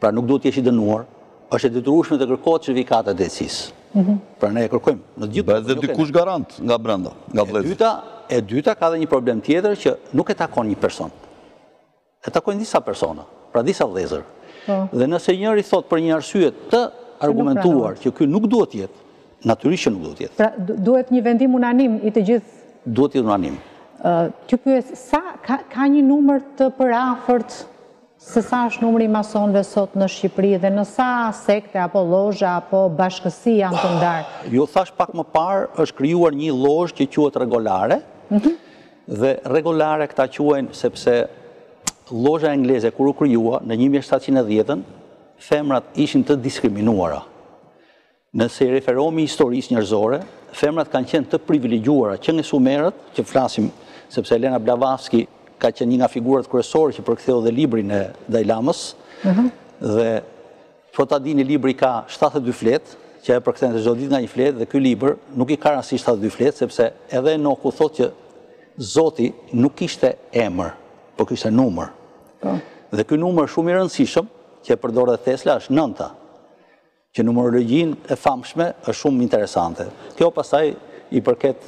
pra nuk duhet të jesh i dënuar, është e detyrueshme të kërkohet certifikata e drejtësisë. Mhm. Pra ne e kërkojmë. Në gjithë
bëhet dhe dikush garant nga brenda, nga vëllezërit.
E dyta, e dyta ka dhe një problem tjetër që nuk e takon një person. E takojnë disa persona, pra disa vëllezër.
Po.
Dhe nëse njëri thotë për një arsye të argumentuar që ky nuk duhet të jetë, Natyrisht që nuk duhet të jetë.
Pra duhet një vendim unanim i të gjithë?
Duhet të jetë unanim.
T'ju pyes, sa ka një numër të përafërt se sa është numri i masonëve sot në Shqipëri dhe në sa sekte apo lozha apo bashkësi janë të ndarë?
Ju thashë pak më parë, është krijuar një lozhë që quhet rregolare. Mhm. Dhe rregolare këta e quajnë sepse lozha engleze kur u krijua në 1710-ën, femrat ishin të diskriminuara. Nëse i referohemi historisë njerëzore, femrat kanë qenë të privilegjuara që nga sumerët, që flasim sepse Elena Blavatsky ka qenë një nga figurat kryesore që përktheu dhe librin e Dai Lamës, dhe po ta dini libri ka shtatëdhjetë e dy fletë, që e përkthente çdo ditë nga një fletë dhe ky libër nuk i ka rastësisht shtatëdhjetë e dy fletë sepse edhe Enoku thotë që Zoti nuk kishte emër, por kishte numër. Dhe ky numër shumë i rëndësishëm që e përdor dhe Tesla është nënta. Që numerologjinë e famshme është shumë interesante. Kjo pastaj i përket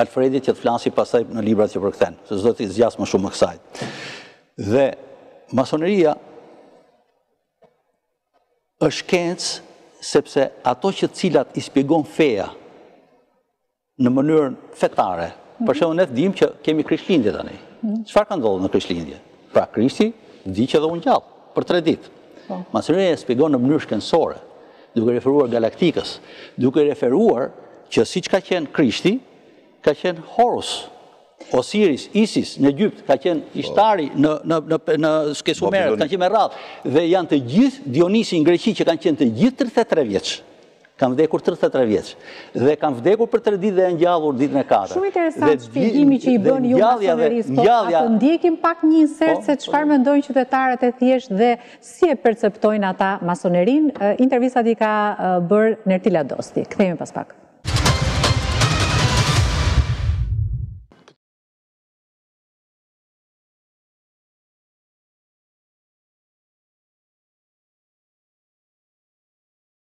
Alfredit që të flasi pastaj në librat që përkthen, se s'do t'i zgjatem më shumë kësaj. Dhe masoneria është shkencë sepse ato që të cilat i shpjegon feja në mënyrën fetare. Për mhm. shembull ne dimë që kemi Krishtlindje tani. Mhm. Çfarë ka ndodhur në Krishtlindje? Pra Krishti vdiq dhe u ngjall për 3 ditë. Po. Masonëria e shpjegon në mënyrë shkencore, duke referuar galaktikës, duke referuar që siç ka qenë Krishti, ka qenë Horus, Osiris, Isis në Egjipt, ka qenë po. Ishtari në në në në, te sumerët, kanë qenë me radhë dhe janë të gjithë Dionisi në Greqi që kanë qenë të gjithë 33 vjeç. Kanë vdekur tridhjetë e tre vjeç. Dhe kanë vdekur për tre ditë dhe janë ngjallur ditën e katërt.
Shumë interesant shpjegimi që i bën ju masonerisë, po le të ndjekim pak një insert po, se po. çfarë mendojnë qytetarët e thjeshtë dhe si e perceptojnë ata masonerinë? Intervistat i ka bërë Nertila Dosti. Kthehemi pas pak.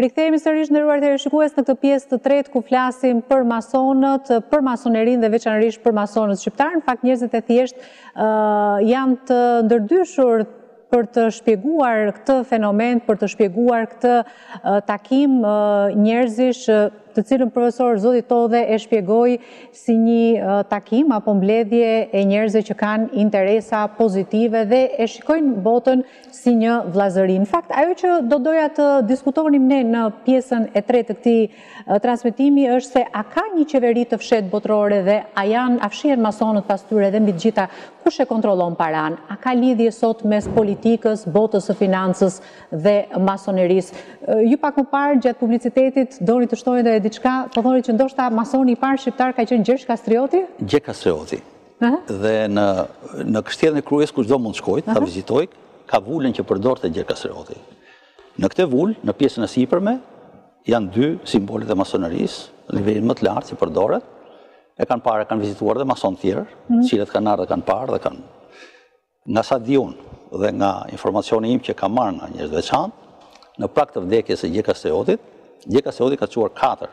Rikthehemi sërish të nderuar teleshikues në këtë pjesë të tretë ku flasim për masonët, për masonerinë dhe veçanërisht për masonët shqiptarë. Në fakt njerëzit e thjeshtë janë të ndërdyshur për të shpjeguar këtë fenomen, për të shpjeguar këtë takim njerëzish të cilën profesor zoti Todhe e shpjegoi si një takim apo mbledhje e njerëzve që kanë interesa pozitive dhe e shikojnë botën si një vëllazëri. Në fakt, ajo që do doja të diskutonim ne në pjesën e tretë të këtij transmetimi është se a ka një qeveri të fshehtë botërore dhe a janë a fshihen masonët pas tyre dhe mbi të gjitha kush e kontrollon paranë? A ka lidhje sot mes politikës, botës së financës dhe masonerisë. Ju pak më parë gjatë publicitetit donit të shtonit edhe diçka, po thoshit që ndoshta masoni i parë shqiptar ka qenë Gjergj Kastrioti?
Gjergj Kastrioti. Dhe në në kështjellën e Krujës kushdo mund të shkojë, ta vizitojë, ka vulën që përdorte Gjergj Kastrioti. Në këtë vulë, në pjesën e sipërme, janë dy simbolet e masonerisë, në nivelin më të lartë që përdoret. E kanë parë, e kanë vizituar dhe masonë tjerë, mm. të cilët kanë ardhur, kanë parë dhe kanë Nga sa di unë dhe nga informacioni im që kam marrë nga njerëz të veçantë, në prag të vdekjes së Gjergj Kastriotit, Gjergj Kastrioti ka çuar katër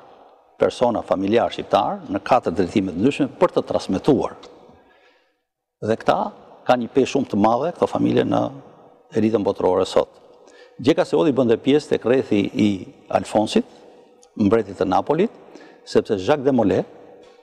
persona familjarë shqiptarë në katër drejtime të ndryshme për të transmetuar. Dhe këta kanë një peshë shumë të madhe këto familje në elitën botërore sot. Gjergj Kastrioti bënte pjesë tek rrethi i Alfonsit, mbretit të Napolit, sepse Jacques de Molay,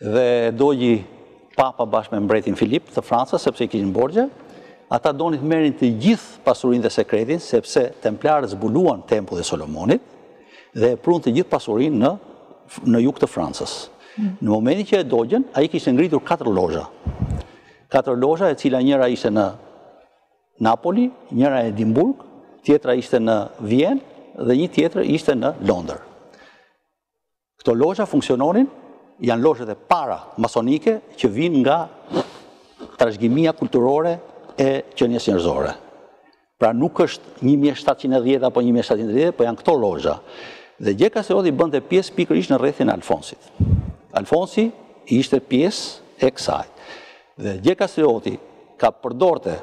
Dhe e dogji papa bashkë me mbretin Filip të Francës, sepse i kishin borxhe, ata donin të merrnin të gjithë pasurinë dhe sekretin, sepse templarët zbuluan tempullin e Solomonit, dhe e prunë të gjithë pasurinë në, në jug të Francës. Mm. Në momentin që e dogjën, ai kishte ngritur 4 loja. 4 lozha e cila njëra ishte në Napoli, njëra Edinburg, tjetra ishte në Vjenë dhe një tjetër ishte në Londër. Këto lozha funksiononin, janë lozhat e para masonike që vijnë nga trashëgimia kulturore e qenies njerëzore. Pra nuk është një mijë e shtatëqind e dhjetë apo një mijë e shtatëqind e tridhjetë, po janë këto lozha. Dhe Gjergj Kastrioti bënte pjesë pikërisht në rrethin e Alfonsit. Alfonsi ishte pjesë e kësaj. Dhe Gjergj Kastrioti ka përdorte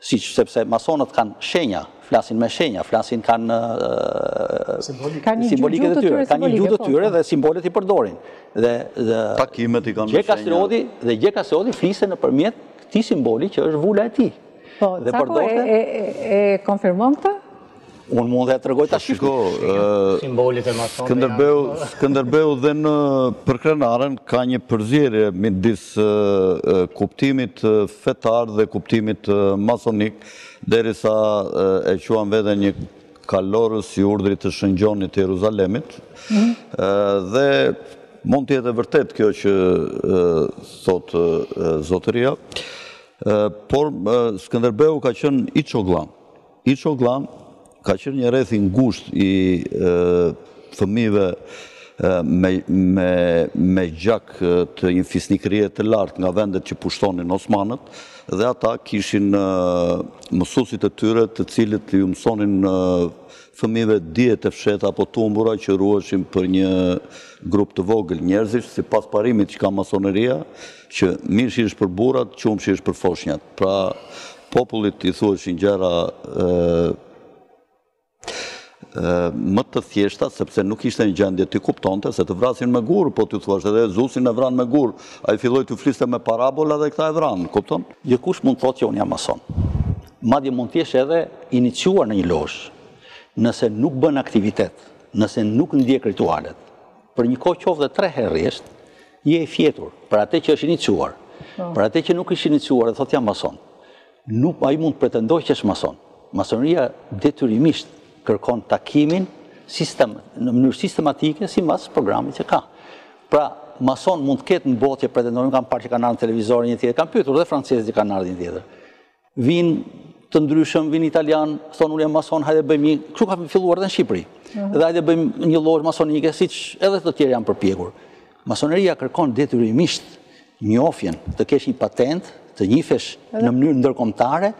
si, sepse masonët kanë shenja, flasin me shenja, flasin kanë simbolikë të tyre, kanë një gjuhë të tyre dhe simbolet i përdorin. Dhe
takimet i kanë me
shenja. Dhe Gjergj Kastrioti fliste nëpërmjet këtij simboli që është vula e tij.
Po, Cako e konfirmon këtë?
Unë mund ta tregoj tashti, shiko.
Simbolet e masonëve janë.
Skënderbeu dhe në përkrenaren ka një përzierje midis kuptimit fetar dhe kuptimit masonik, derisa e quan veten një kalorës i urdhrit të Shën Gjonit të Jeruzalemit, mhm. dhe mund të jetë e vërtetë kjo që thotë zotëria, por Skënderbeu ka qenë içoglan. Içoglan ka qenë një rreth i ngushtë i fëmijëve me gjak të një fisnikërie të lartë nga vendet që pushtonin osmanët dhe ata kishin mësuesit e tyre të cilët ju mësonin fëmijëve dijet e fshehta apo të humbura që ruheshin për një grup të vogël njerëzish sipas parimit që ka masoneria Që mishi është për burrat, qumështi është për foshnjat. Pra, popullit i thuheshin gjëra më të thjeshta, sepse nuk ishte në gjendje t'i kuptonte, se të vrasin me gurë, po t'ua thuash, dhe Jezusin e vranë me gurë, ai filloi të fliste me parabola dhe këta e vranë, kupton?
Gjithkush mund të thotë që unë jam mason. Madje mund të jesh edhe i iniciuar në një lozhë, nëse nuk bën aktivitet, nëse nuk ndjek ritualet, për një kohë qoftë dhe tre herë rresht, Je i fjetur, për atë që është i iniciuar. Po. Për atë që nuk është i iniciuar dhe thotë jam mason. Nuk ai mund të pretendojë që është mason. Masoneria detyrimisht kërkon takimin sistem në mënyrë sistematike simbas programit që ka. Pra, masonë mund të ketë në botë që pretendojnë kam parë që kanë ardhur në televizor një tjetër, kam pyetur dhe francezët që kanë ardhur një tjetër. Vin të ndryshëm, vin italian, thonë unë jam mason, hajde bëjmë një, kështu ka filluar edhe në Shqipëri. Mhm. Edhe hajde bëjmë një lozhë masonike, siç edhe të tjerë janë përpjekur. Masoneria kërkon detyrimisht njofjen të kesh një patentë, të njifesh në mënyrë ndërkombëtare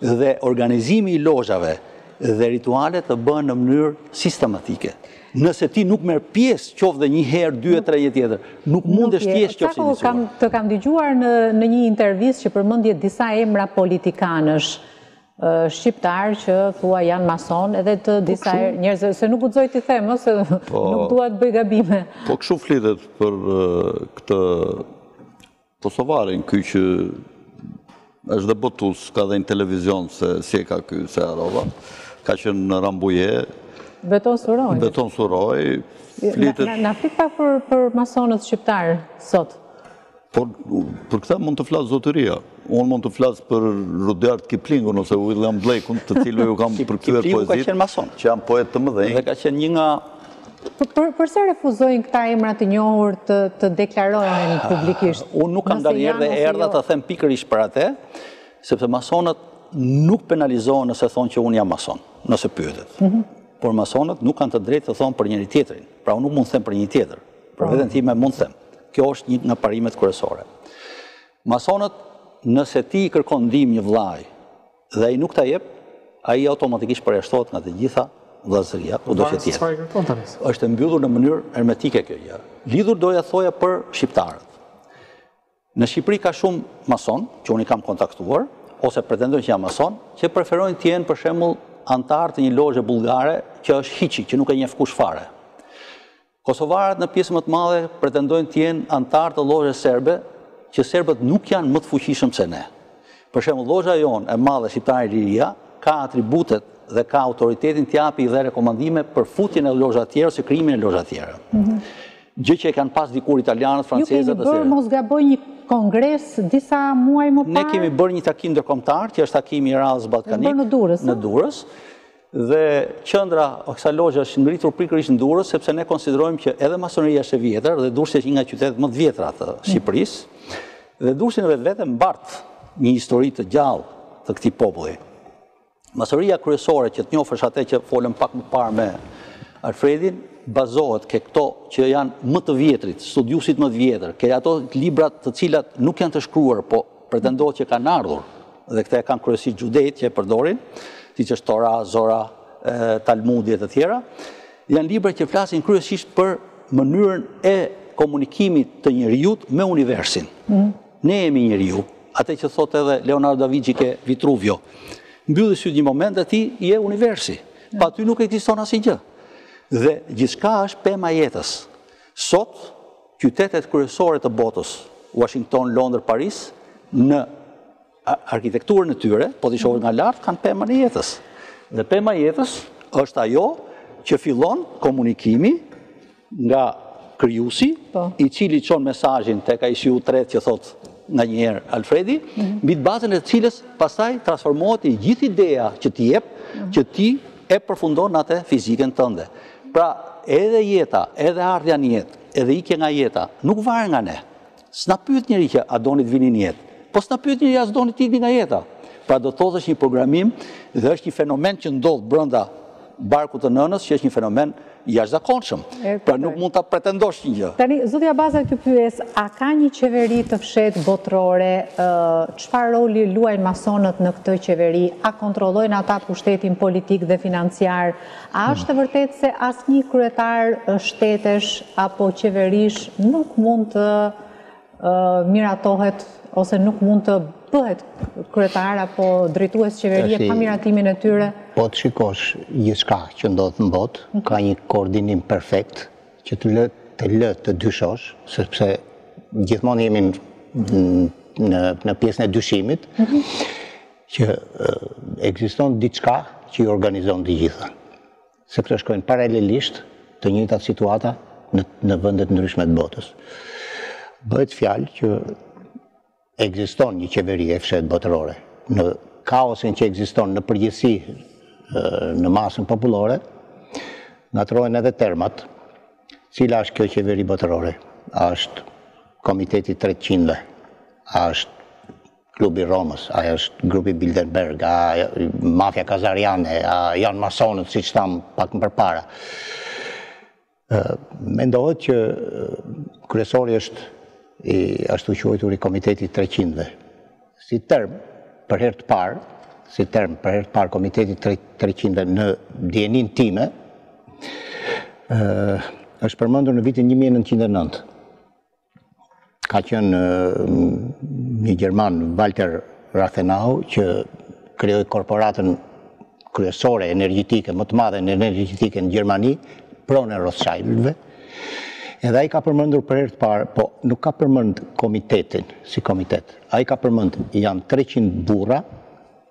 dhe organizimi i lozhave dhe ritualet të bëhen në mënyrë sistematike. Nëse ti nuk merr pjesë qoftë dhe një herë, dy e tre një tjetër, nuk mundesh të jesh qoftë i iniciuar.
Të kam dëgjuar në në një intervistë që përmendje disa emra politikanësh shqiptarë që thua janë mason edhe të po disa er, njerëz se nuk guxoj të them ose po, nuk dua të bëj gabime.
Po kshu flitet për këtë Kosovarin ky që është dhe botues, ka dhe një televizion se si e ka ky se harrova, ka qenë në Rambuje,
Veton Surroi.
Veton Surroi.
Na flisni pak për masonët shqiptarë sot.
Por, për këta mund të flasë zotëria. Unë mund të flas për Rudyard Kiplingun ose William Blake-un, të cilëve u kam
përkthyer poezitë,
që janë poetë të mëdhenj.
Dhe ka qenë një nga Për,
përse refuzojnë këta emra të njohur të, të deklarohen ah, publikisht?
Unë nuk kam dalë herë dhe erdha jo. ta them pikërisht për atë, sepse masonët nuk penalizohen nëse thonë që unë jam mason, nëse pyetet. Mhm. Por masonët nuk kanë të drejtë të thonë për njëri-tjetrin. Pra unë nuk mund të them për një tjetër, për po. veten time mund të them. Kjo është një nga parimet kryesore. Masonët, nëse ti i kërkon ndihmë një vëllai, dhe ai nuk ta jep, ai automatikisht përjashtohet nga të gjitha vëllazëria, kudo të jetë. Çfarë kërkon tani? Është e mbyllur në mënyrë hermetike kjo gjë. Lidhur doja thoja për shqiptarët. Në Shqipëri ka shumë mason që unë i kam kontaktuar ose pretendojnë që janë mason, që preferojnë të jenë për shembull anëtarë të një lozhe bullgare që është hiçi, që nuk e njeh kush fare. Kosovarët në pjesën më të madhe pretendojnë të jenë anëtarë të lozhës serbe, që serbët nuk janë më të fuqishëm se ne. Për shembull, lozha jonë e madhe shqiptare Iliria ka atributet dhe ka autoritetin të japi dhe rekomandime për futjen e lozhave të tjera ose krijimin e lozhave të tjera. Gjë që e kanë pas dikur italianët, francezët
etj. Ju keni bërë mos gaboj një kongres disa muaj më parë?
Ne kemi bërë një takim ndërkombëtar, që është takimi i radhës ballkanik.
Është bërë në Durrës, ëh?
Në Durrës. Dhe qendra ose lozha është ngritur pikërisht në Durrës, sepse ne konsiderojmë që edhe masoneria është e vjetër dhe Durrësi është një nga qytetet më të vjetra të Shqipërisë. Dhe Durrësi në vetvete mbart një histori të gjallë të këtij populli. Masoneria kryesore që të njofësh atë që folëm pak më parë me Alfredin, bazohet ke këto që janë më të vjetrit, studiusit më të vjetër, ke ato librat të cilat nuk janë të shkruar, po Pretendohet që kanë ardhur, dhe këte e kanë kryesisht xhudet që e përdorin, siç është Tora, Zohar, Talmudi e të tjera, janë libra që flasin kryesisht për mënyrën e komunikimit të njeriut me universin. Mhm. Ne jemi njeriu, atë që thotë edhe Leonardo da Vinci te Vitruvio. Mbylli sytë një moment dhe ti je universi. Pa ty nuk ekziston asnjë gjë. Dhe gjithçka është pema e jetës. Sot, Qytetet kryesore të botës, Uashington, Londër, Paris, në arkitekturën e tyre, po t'i shohësh nga lart, kanë pemën e jetës. Dhe pema e jetës është ajo që fillon komunikimi nga Krijuesi, po. i cili çon mesazhin tek ai syri i tretë që thotë nganjëherë Alfredi, mhm. mbi të bazën e të cilës pastaj transformohet e gjithë ideja që të jep, mhm. që ti E përfundon atë fiziken tënde. Pra, edhe jeta, edhe ardhja në jetë, edhe ikja nga jeta, nuk varen nga ne. S'na pyet njeri që a doni të vini në jetë. Po s'na pyet njeri as doni të ikni nga jeta. Pra do të thotë është një programim dhe është një fenomen që ndodh brenda barkut të nënës që është një fenomen i jashtëzakonshëm, pra nuk mund ta pretendosh një gjë.
Tani, zoti Abaza t'ju pyes, a ka një qeveri të fshehtë botërore, çfarë roli luajnë masonët në këtë qeveri, a kontrollojnë ata pushtetin politik dhe financiar, a është e vërtetë se asnjë kryetar shtetesh apo qeverish nuk mund të miratohet ose nuk mund të bëhet kryetar apo drejtues qeverie pa miratimin e tyre?
Po të shikosh gjithçka që ndodh në botë, mhm. ka një koordinim perfekt që të lë të lë të dyshosh, sepse gjithmonë jemi në në pjesën e dyshimit mhm. që ekziston diçka që i organizon të gjitha. se këto shkojnë paralelisht të njëjtat situata në në vende të ndryshme të botës. Bëhet fjalë që ekziston një qeveri e fshehtë botërore në kaosin që ekziston në përgjithësi në masën popullore, ngatërrohen edhe termat. Cila është kjo qeveri botërore? A është Komiteti i 300-ve? A është Klubi i Romës, a është grupi Bilderberg, a mafia kazariane, a janë masonët, siç thamë pak më përpara. Mendohet që kryesori është i ashtuquajturi Komiteti i 300-ve. Si term për herë të parë, si term për herë të parë Komiteti i 300-ve në dijeninë time, është përmendur në vitin 1909. Ka qenë një gjerman Walter Rathenau që krijoi korporatën kryesore energjetike, më të madhe në energjetikë në Gjermani, pronë e Rothschildëve. Edhe ai ka përmendur për herë të parë, po nuk ka përmend komitetin si komitet. Ai ka përmend janë 300 burra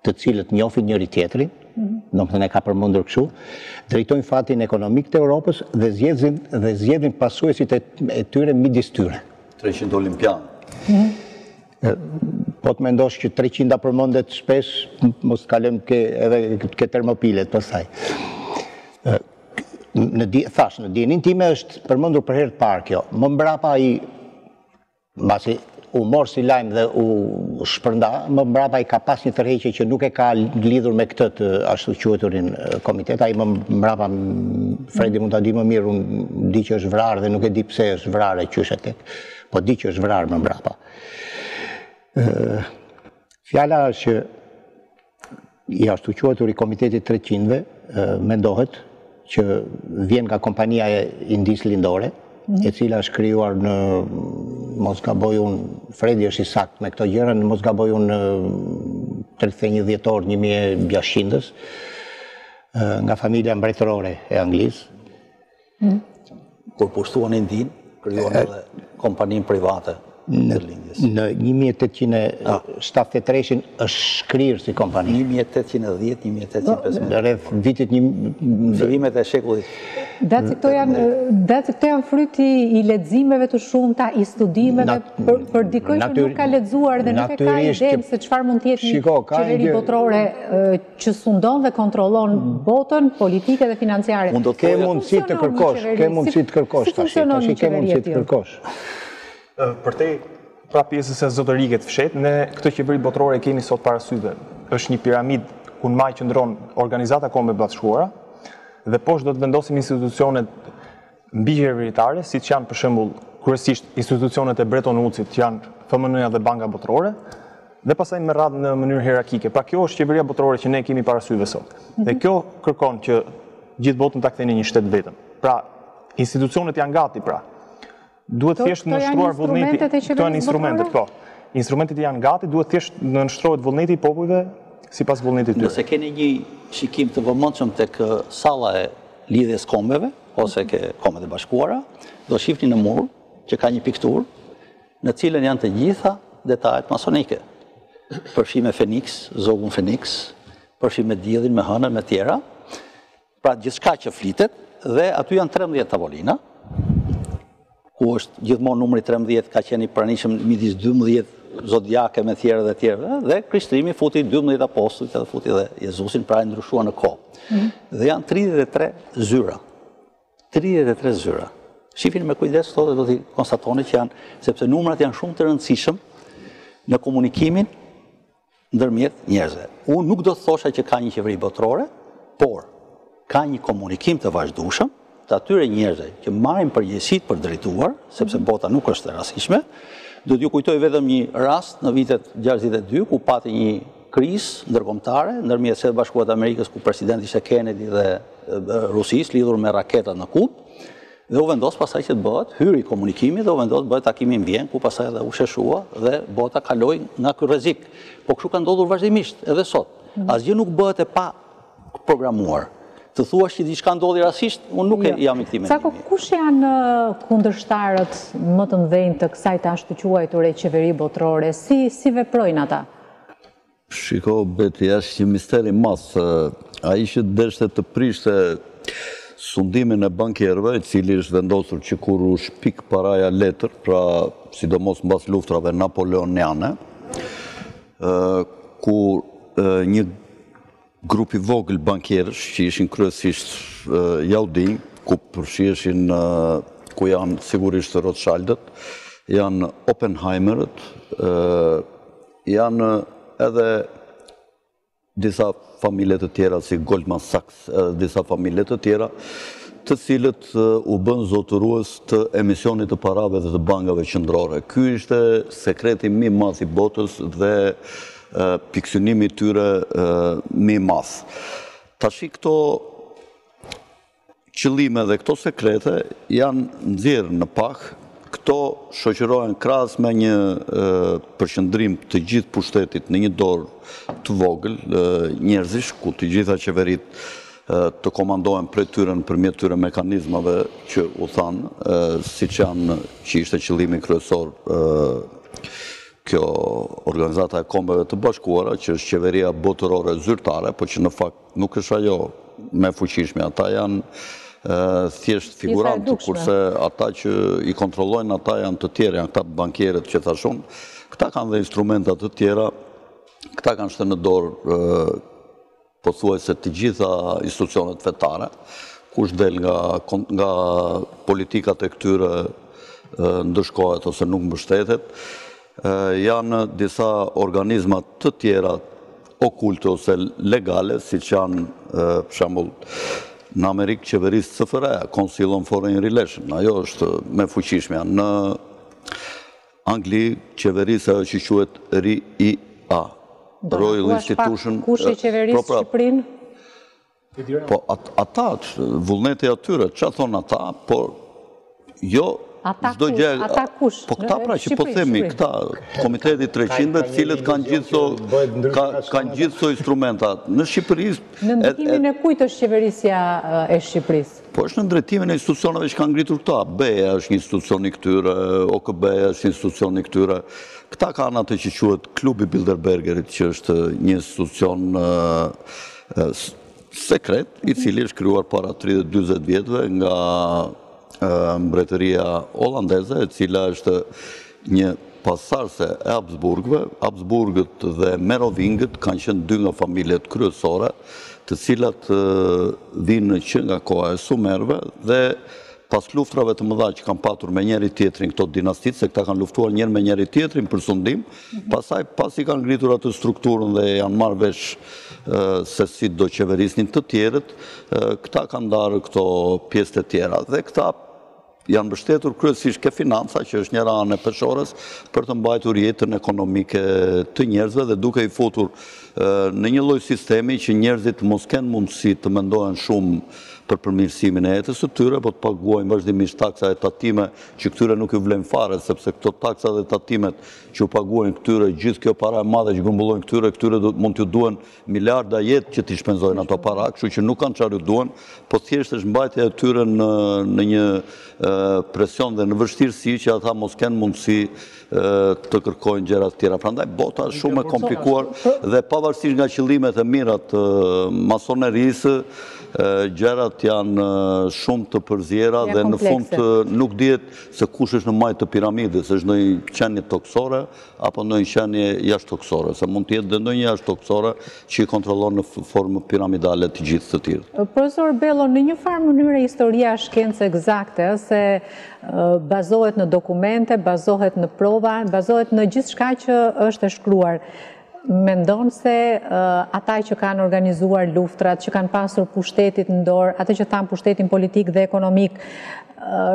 të cilët njofin njëri tjetrin, domethënë e ka përmendur kështu, drejtojnë fatin ekonomik të Europës dhe zgjedhin dhe zgjedhin pasuesit e tyre midis tyre.
300 olimpianë.
Po të mendosh që 300-a përmendet shpesh, mos të kalojmë ke, edhe ke Termopilet pastaj. Në di, thashë, në dijeninë time është përmendur për herë të parë kjo. Më mbrapa ai Mbasi u mor si lajm dhe u shpërnda, më mbrapa ai ka pas një tërheqje që nuk e ka lidhur me këtë të ashtuquajturin komitet, ai më mbrapa Fredi mund ta di më mirë, unë di që është vrarë dhe nuk e di pse është vrarë e qysh e tek, po di që është vrarë më mbrapa. Fjala është që I ashtuquajturi Komiteti i Treqindëve mendohet që vjen nga kompania e Indisë Lindore, mhm. e cila është krijuar në mos gaboj unë, Fredi është i saktë me këto gjëra, në mos gaboj unë 31 dhjetor 1600-ës, nga familja mbretërore e Anglisë,
Kur pushtuan Indinë, krijuan edhe kompaninë private e Lindjes.
Në 1873-shin është shkrirë si kompani.
1810-1815.
Në rreth vitit një...
Fillimet e shekullit.
Dakord, këto janë, dakord, këto janë fryti i leximeve të shumta, i studimeve, për dikë që nuk ka lexuar dhe nuk e ka idenë se çfarë mund të jetë një qeveri botërore... që sundon dhe kontrollon botën politike dhe financiare.
Unë do të ke mundësi të kërkosh, ke mundësi të kërkosh
tash, tash ke mundësi të
kërkosh. Përtej pra pjesës ezoterike të fshehtë, ne këtë qeveri botërore e kemi sot para syve. Është një piramidë ku në majë qëndron Organizata e Kombeve të Bashkuara dhe poshtë do të vendosim institucionet Mbiqeveritare, siç janë për shembull kryesisht institucionet e Bretton Woods-it, që janë FMN-ja dhe Banka Botërore, dhe pastaj me radhë në mënyrë hierarkike. Pra kjo është qeveria botërore që ne e kemi para syve sot. Dhe kjo kërkon që gjithë botën ta kthejë në një shtet të vetëm. Pra institucionet janë gati pra. Duhet thjesht nënshtruar vullneti. Këto janë instrumentet, po. Instrumentet janë gati, duhet thjesht të nënshtrohet vullneti i popujve sipas vullnetit të tyre.
Nëse keni një shikim të vëmendshëm tek salla e Lidhjes Kombeve, ose ke Kombet e Bashkuara, do shifni në mur që ka një pikturë në të cilën janë të gjitha detajet masonike. Përfshirë me Feniks, Zogun Feniks, përfshirë me Diellin, me Hënën, me tjera. Pra gjithçka që flitet dhe aty janë 13 tavolina, ku është gjithmonë numri trembëdhjetë ka qenë i pranishëm midis dymbëdhjetë zodiake e tjerë e tjerë, dhe krishtrimi futi 12 apostujt edhe futi dhe Jezusin, pra e ndryshuar në kohë. Mhm. Dhe janë 33 zyra. 33 zyra. Shifini me kujdes edhe do t'i konstatoni që janë, sepse numrat janë shumë të rëndësishëm në komunikimin ndërmjet njerëzve. Unë nuk do të thosha që ka një qeveri botërore, por ka një komunikim të vazhdueshëm të atyre njerëzve që marrin përgjegjësitë për të drejtuar, sepse mhm. bota nuk është e rastishme. Do t'ju kujtoj vetëm një rast në vitet 62 ku pati një krizë ndërkombëtare ndërmjet Shteteve të Bashkuara të Amerikës ku presidenti ishte Kennedy dhe Rusisë lidhur me raketat në Kubë. Dhe u vendos pastaj që të bëhet, hyri komunikimi dhe u vendos bëhet takimi në Vjenë, ku pastaj edhe u sheshua dhe bota kaloi nga ky rrezik. Po kështu ka ndodhur vazhdimisht edhe sot. Mhm. Asgjë nuk bëhet e paprogramuar. Të thuash që diçka ndodhi rastisht, unë nuk e jo. jam i këtij mendimi.
Sako, kush janë kundërshtarët më të mëdhenj të kësaj të ashtuquajture qeveri botërore? Si si veprojnë ata?
Shiko Beti, është një mister i madh. Ai që deshte të prishte sundimin e bankierëve, i cili është vendosur që kur u shpik paraja letër, pra sidomos mbas luftrave napoleoniane, ku një grup i vogël bankierësh që ishin kryesisht jaudinj, ku përfshiheshin ku janë sigurisht Rothschildët, janë Oppenheimerët, Janë edhe disa familje të tjera si Goldman Sachs edhe disa familje të tjera të cilët u bënë zotërues të emisionit të parave dhe të bankave qëndrore. Ky ishte sekreti më i madh i botës dhe pikësynimi i tyre më i madh. Tashi këto qëllime dhe këto sekrete janë nxjerrë në pah, këto shoqërohen krahas me një përqëndrim të gjithë pushtetit në një dorë të vogël njerëzish, ku të gjitha qeveritë të komandohen prej tyre nëpërmjet këtyre mekanizmave që u thanë, siç janë që ishte qëllimi kryesor kjo Organizata e Kombeve të Bashkuara, që është qeveria botërore zyrtare, por që në fakt Nuk është ajo më e fuqishmja, ata janë thjesht figurantë, kurse ata që i kontrollojnë ata janë të tjerë, janë këta bankierët që thashë unë. Këta kanë dhe instrumenta të tjera, këta kanë shtënë në dorë pothuajse të gjitha institucionet fetare, kush del nga, nga politikat e këtyre ndëshkohet ose nuk mbështetet, janë disa organizma të tjera okulte ose legale, siç janë, për shembull, në Amerikë qeveris CFR-ja, Council on Foreign Relations, ajo është më e fuqishmja, në Angli qeveris ajo që quhet RIIA, Royal Institution...
Kush e qeveris pra, Shqipërinë?
Po ata, vullneti i atyre, ça thonë ata, po jo...
Ata kush?
Po këta pra që po themi, këta, komiteti i 300-ve të cilët kanë gjithë ato instrumenta. Në Shqipëri...
Në drejtimin e kujt është qeverisja e Shqipërisë?
Po është në drejtimin e institucionëve që kanë ngritur këta. BE-ja është një institucion i këtyre, OKB-ja është institucion i këtyre. Këta kanë atë që quhet klubi i Bilderbergerit, që është një institucion Sekret, i cili është krijuar para 30-20 vjetëve nga mbretëria holandeze, e cila është një pasardhëse e Habsburgëve, Habsburgët dhe Merovingët kanë qenë dy nga familjet kryesore, të cilat vijnë që nga koha e sumerëve dhe pas luftrave të mëdha që kanë patur me njëri-tjetrin këto dinastitë, se këta kanë luftuar njëri me njëri-tjetrin për sundim, Pastaj, pasi kanë ngritur atë strukturën dhe janë marrë vesh se si do qeverisnin të tjerët, këta kanë ndarë këto pjesët e tjera. Dhe këta janë mbështetur kryesisht ke financa, që është njëra anë e peshores, për të mbajtur jetën ekonomike të njerëzve dhe duke i futur në një lloj sistemi që njerëzit mos kenë mundësi të mendohen shumë për përmirësimin e jetës së tyre, po të paguajnë vazhdimisht taksa e tatime që këtyre nuk ju vlejnë fare, sepse këto taksa dhe tatimet Që u paguajnë këtyre gjithë kjo para e madhe që grumbullojnë këtyre, këtyre mund t'ju duhen miliarda jetë që t'i shpenzojnë ato para, kështu që nuk kanë çfarë ju duhen, po thjesht është mbajtja e tyre në një presion dhe në vështirësi që ata mos kenë mundësi të kërkojnë gjëra të tjera. Prandaj bota shumë e komplikuar dhe pavarësisht nga qëllimet e mira të masonerisë, gjërat janë shumë të përziera dhe në fund nuk dihet se kush është në majë të piramidës, është ndonjë qenie tokësore apo ndonjë qenie jashtëtokësore, se mund të jetë dhe ndonjë jashtëtokësore që i kontrollon në formë piramidale të gjithë të tjerët.
Profesor Bello, në një farë mënyre historia është shkencë ekzakte, se bazohet në dokumente, bazohet në prova, bazohet në gjithçka që është e shkruar. Mendon se ata që kanë organizuar luftrat, që kanë pasur pushtetin në dorë, ata që thamë pushtetin politik dhe ekonomik,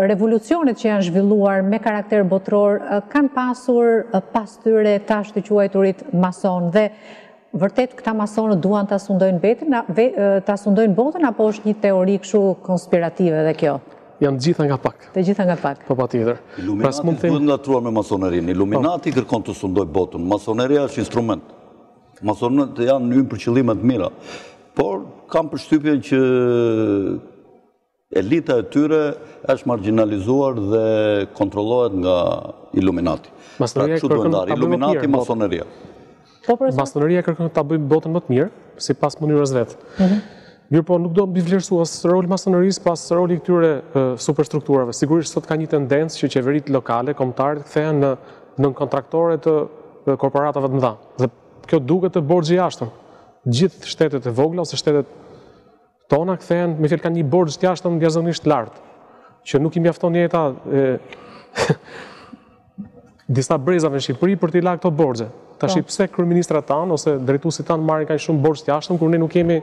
revolucionet që janë zhvilluar me karakter botëror, kanë pasur pas tyre të ashtuquajturit masonë dhe vërtet këta masonët duan ta sundojnë botën, apo është një teori këshu konspirative dhe kjo?
Janë të gjitha nga pak.
Të gjitha nga pak.
Po pa tjetër.
Pra, Illuminati pra, duhet nga truar me masonerinë. Po. Illuminati kërkon të sundojë botën. Masoneria është instrument. Masonet janë një për qëllime të mira. Por, kam përshtypjen që elita e tyre është margjinalizuar dhe kontrollohet nga Illuminati.
Pra, Masoneria
e kërkon të bëjë më pjerë. Illuminati, masoneria.
Po, pra, Masoneria kërkon ta bëjë botën më të mirë, sipas mënyrës së vet. Mhm. Mirëpo, nuk do mbivlerësu as roli i masonerisë, po as roli i këtyre superstrukturave. Sigurisht, sot ka një tendencë që qeveritë lokale, kombëtare të kthehen në nënkontraktore të korporatave të mëdha. Dhe kjo duket te borxhi i jashtëm. Gjithë shtetet e vogla, ose shtetet Tona kthehen, me fjalë kanë një borxh të jashtëm jashtëzakonisht të lartë, që nuk i mjafton jeta e disa brezave në Shqipëri për t'i la këto borxhe. Tash po. pse kryeministrat tanë ose drejtuesit tanë marrin kaq shumë borxh të jashtëm kur ne nuk kemi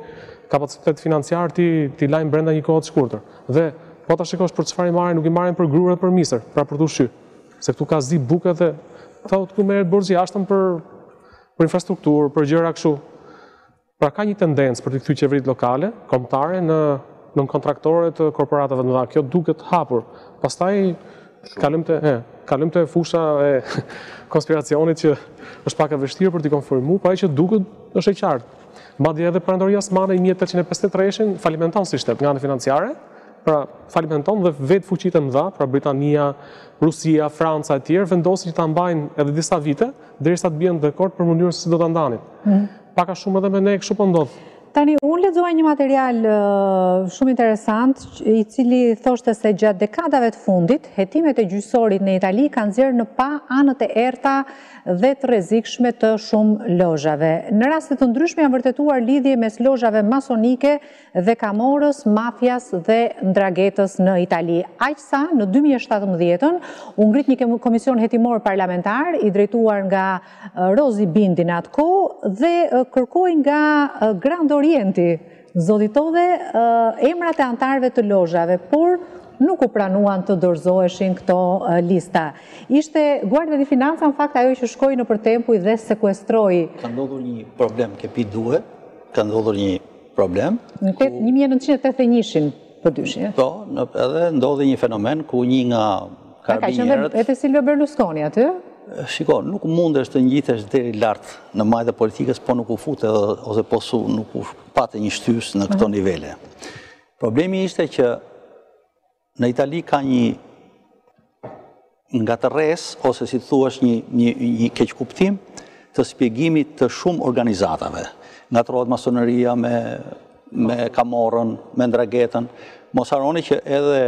kapacitet financiar t'i t'i lajmë brenda një kohe të shkurtër. Dhe po ta shikosh për çfarë i marrin, nuk i marrin për grurë për misër, pra për t'u ushqy. Se këtu ka zi buke dhe thotë ku merret borxhi i jashtëm për për infrastrukturë, për gjëra kështu. Pra ka një tendencë për t'i kthy qeveritë lokale, kombëtare në nënkontraktore të korporatave të mëdha. Kjo duket hapur. Pastaj kalojmë te, he, kalojmë te fusha e konspiracionit që është pak e vështirë për t'i konfirmu, por ajo që duket është e qartë. Madje edhe Perandoria Osmane 1853-shin falimenton si shtet nga ana financiare, pra falimenton dhe vetë fuqitë e mëdha, pra Britania, Rusia, Franca e tjerë vendosin që ta mbajnë edhe disa vite, Derisa të bien dekord për mënyrën se si do ta ndanin. Mhm. Pak a shumë edhe me ne kështu po ndodh.
Tani unë lexova një material shumë interesant i cili thoshte se gjatë dekadave të fundit hetimet e gjyqësorit në Itali kanë nxjerrë në pah anët e errta dhe të rrezikshme të shumë lozhave. Në raste të ndryshme janë vërtetuar lidhje mes lozhave masonike dhe Camorrës, mafias dhe Ndrangetës në Itali. Aq sa në dy mijë e shtatëmbëdhjetë u ngrit një komision hetimor parlamentar i drejtuar nga Rosy Bindi në atë kohë dhe kërkoi nga Grand Orienti zoti Todhe emrat e anëtarëve të lozhave, por nuk u pranuan të dorëzoheshin këto lista. Ishte Guardia di Finanza në fakt ajo që shkoi nëpër tempuj dhe sekuestroi.
Ka ndodhur një problem ke P2, ka ndodhur një problem.
Në një mijë e nëntëqind e tetëdhjetë e një shin P dyshin.
Po, edhe ndodhi një fenomen ku një nga
karabinierët... Ka qenë edhe Silvio Berlusconi aty?
Shiko, nuk mundesh të ngjitesh deri lart në majë të politikës, po nuk u fute ose po s'u nuk u pate një shtysë në këto nivele. Problemi ishte që Në Itali ka një ngatërresë, ose si të thuash është një, një, një keqkuptim të shpjegimit të shumë organizatave. Ngatërrohet masoneria me, me Kamorrën, me Ndrangetën. Mos haroni që edhe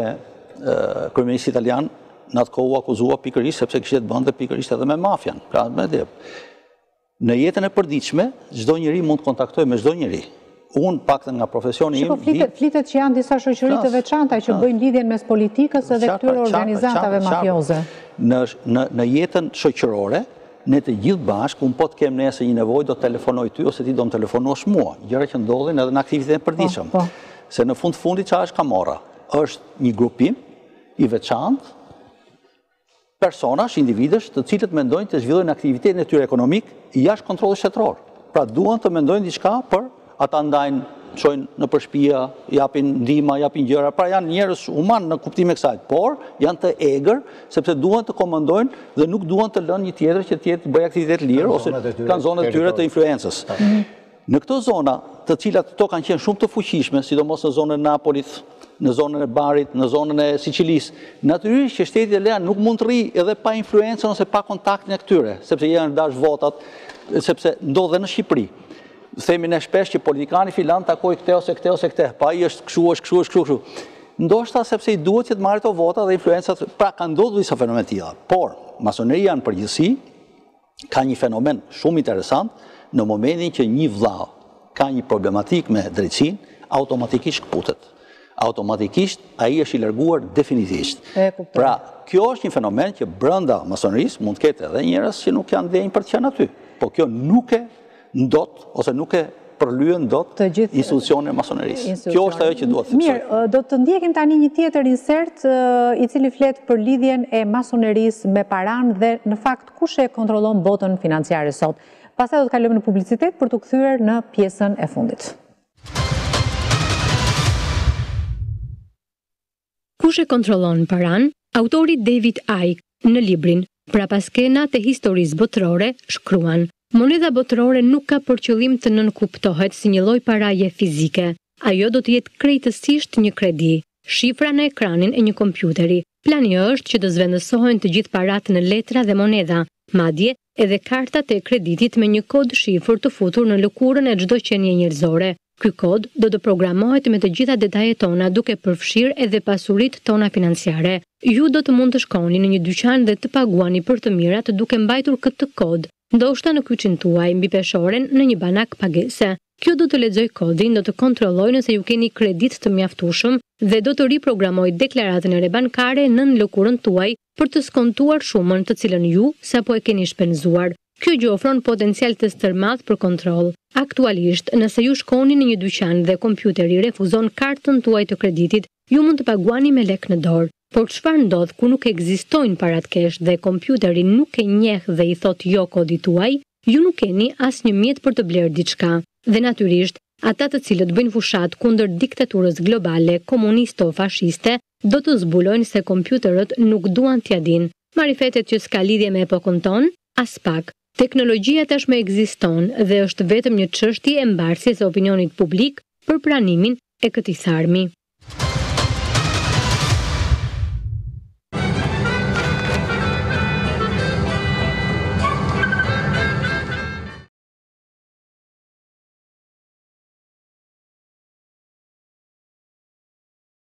kryeministri italian në atë kohë u akuzua pikërisht, sepse kishte të bënte pikërisht edhe me mafian. Pra, me dhe. Në jetën e përditshme, çdo njeri mund të kontaktojë me çdo njeri. Unë, paktën nga profesioni
im... Shiko, flitet që janë disa shoqëri të veçanta që bëjnë lidhjen mes politikës edhe këtyre organizatave mafioze.
Në jetën shoqërore, ne të gjithë bashkë, unë po të kem nesër një nevojë, do të telefonoj ty, ose ti do më telefonosh mua, gjëra që ndodhin edhe në aktivitetin e përditshëm. Po, po. Se në fund të fundit ça është Kamorra, është një grupim i veçantë, personash, individësh, të cilët mendojnë të zhvillojnë aktivitetin e tyre ekonomik jashtë kontrollit shtetëror. Pra duan të mendojnë diçka për ata ndajnë, çojnë nëpër shpia, japin ndihma, japin gjëra, pra janë njerëz humanë në kuptimin e kësaj, por janë të egër sepse duan të komandojnë dhe nuk duan të lënë një tjetër që të jetë, të bëjë aktivitet të lirë ose kanë zonat e tyre të influencës. Në këto zona, të cilat këto kanë qenë shumë të fuqishme, sidomos në zonën e Napolit, në zonën e Barit, në zonën e Sicilisë, natyrisht që shteti italian nuk mund të rrijë edhe pa influencën ose pa kontaktin e këtyre, sepse i janë dash votat, sepse ndodh edhe në Shqipëri. Themi ne shpesh që politikani filan takoi këtë ose këtë ose këtë, po ai është kështu, është kështu, është kështu, kështu. Ndoshta sepse i duhet që të marrë këto vota dhe influencat, pra kanë ndodhur disa fenomene të tilla. Por, masoneria në përgjithësi, Ka një fenomen shumë interesant, në momentin që një vëlla ka një problematikë me drejtësinë, automatikisht këputet. Automatikisht ai është i larguar definitivisht. Pra, kjo është një fenomen që brenda masonërisë mund të ketë edhe njerëz që nuk janë të denjë për të qenë aty. Po kjo nuk e ndot ose nuk e përlyen dot institucionin e masonerisë. Kjo është ajo që duhet të theksoj.
Mirë, do të ndjekim tani një tjetër insert i cili flet për lidhjen e masonerisë me paranë dhe në fakt kush e kontrollon botën financiare sot. Pastaj do të kalojmë në publicitet për t'u kthyer në pjesën e fundit.
Kush e kontrollon paranë? Autori David Icke, në librin Prapaskenat e historisë botërore, shkruan, Monedha botërore nuk ka për qëllim të nënkuptohet si një lloj paraje fizike. Ajo do të jetë krejtësisht një kredi, shifra në ekranin e një kompjuteri. Plani është që të zëvendësohen të gjitha paratë në letra dhe monedha, madje edhe kartat e kreditit me një kod shifër të futur në lëkurën e çdo qenie njerëzore, Ky kod do të programohet me të gjitha detajet tona duke përfshirë edhe pasuritë tona financiare. Ju do të mund të shkoni në një dyqan dhe të paguani për të mirat duke mbajtur këtë kod, ndoshta në kyçin tuaj, mbi peshoren, në një banak pagese. Kjo do të lexojë kodin, do të kontrollojë nëse ju keni kredit të mjaftueshëm dhe do të riprogramojë deklaratën e re bankare nën lëkurën tuaj për të skontuar shumën të cilën ju sapo e keni shpenzuar. Kjo gjë ofron potencial të stërmadh për kontroll. Aktualisht, nëse ju shkoni në një dyqan dhe kompjuteri refuzon kartën tuaj të kreditit, ju mund të paguani me lekë në dorë. Por çfarë ndodh kur nuk ekzistojnë paratë kesh dhe kompjuteri nuk e njeh dhe i thotë jo kodit tuaj? Ju nuk keni asnjë mjet për të blerë diçka. Dhe natyrisht, ata të cilët bëjnë fushatë kundër diktaturës globale komuniste ose fashiste Do të zbulojnë se kompjuterët nuk duan t'ia dinë. Marifetet që s'ka lidhje me epokën tonë? Aspak. Teknologjia tashmë ekziston dhe është vetëm një çështje e mbarsjes së opinionit publik për pranimin e këtij sarmi.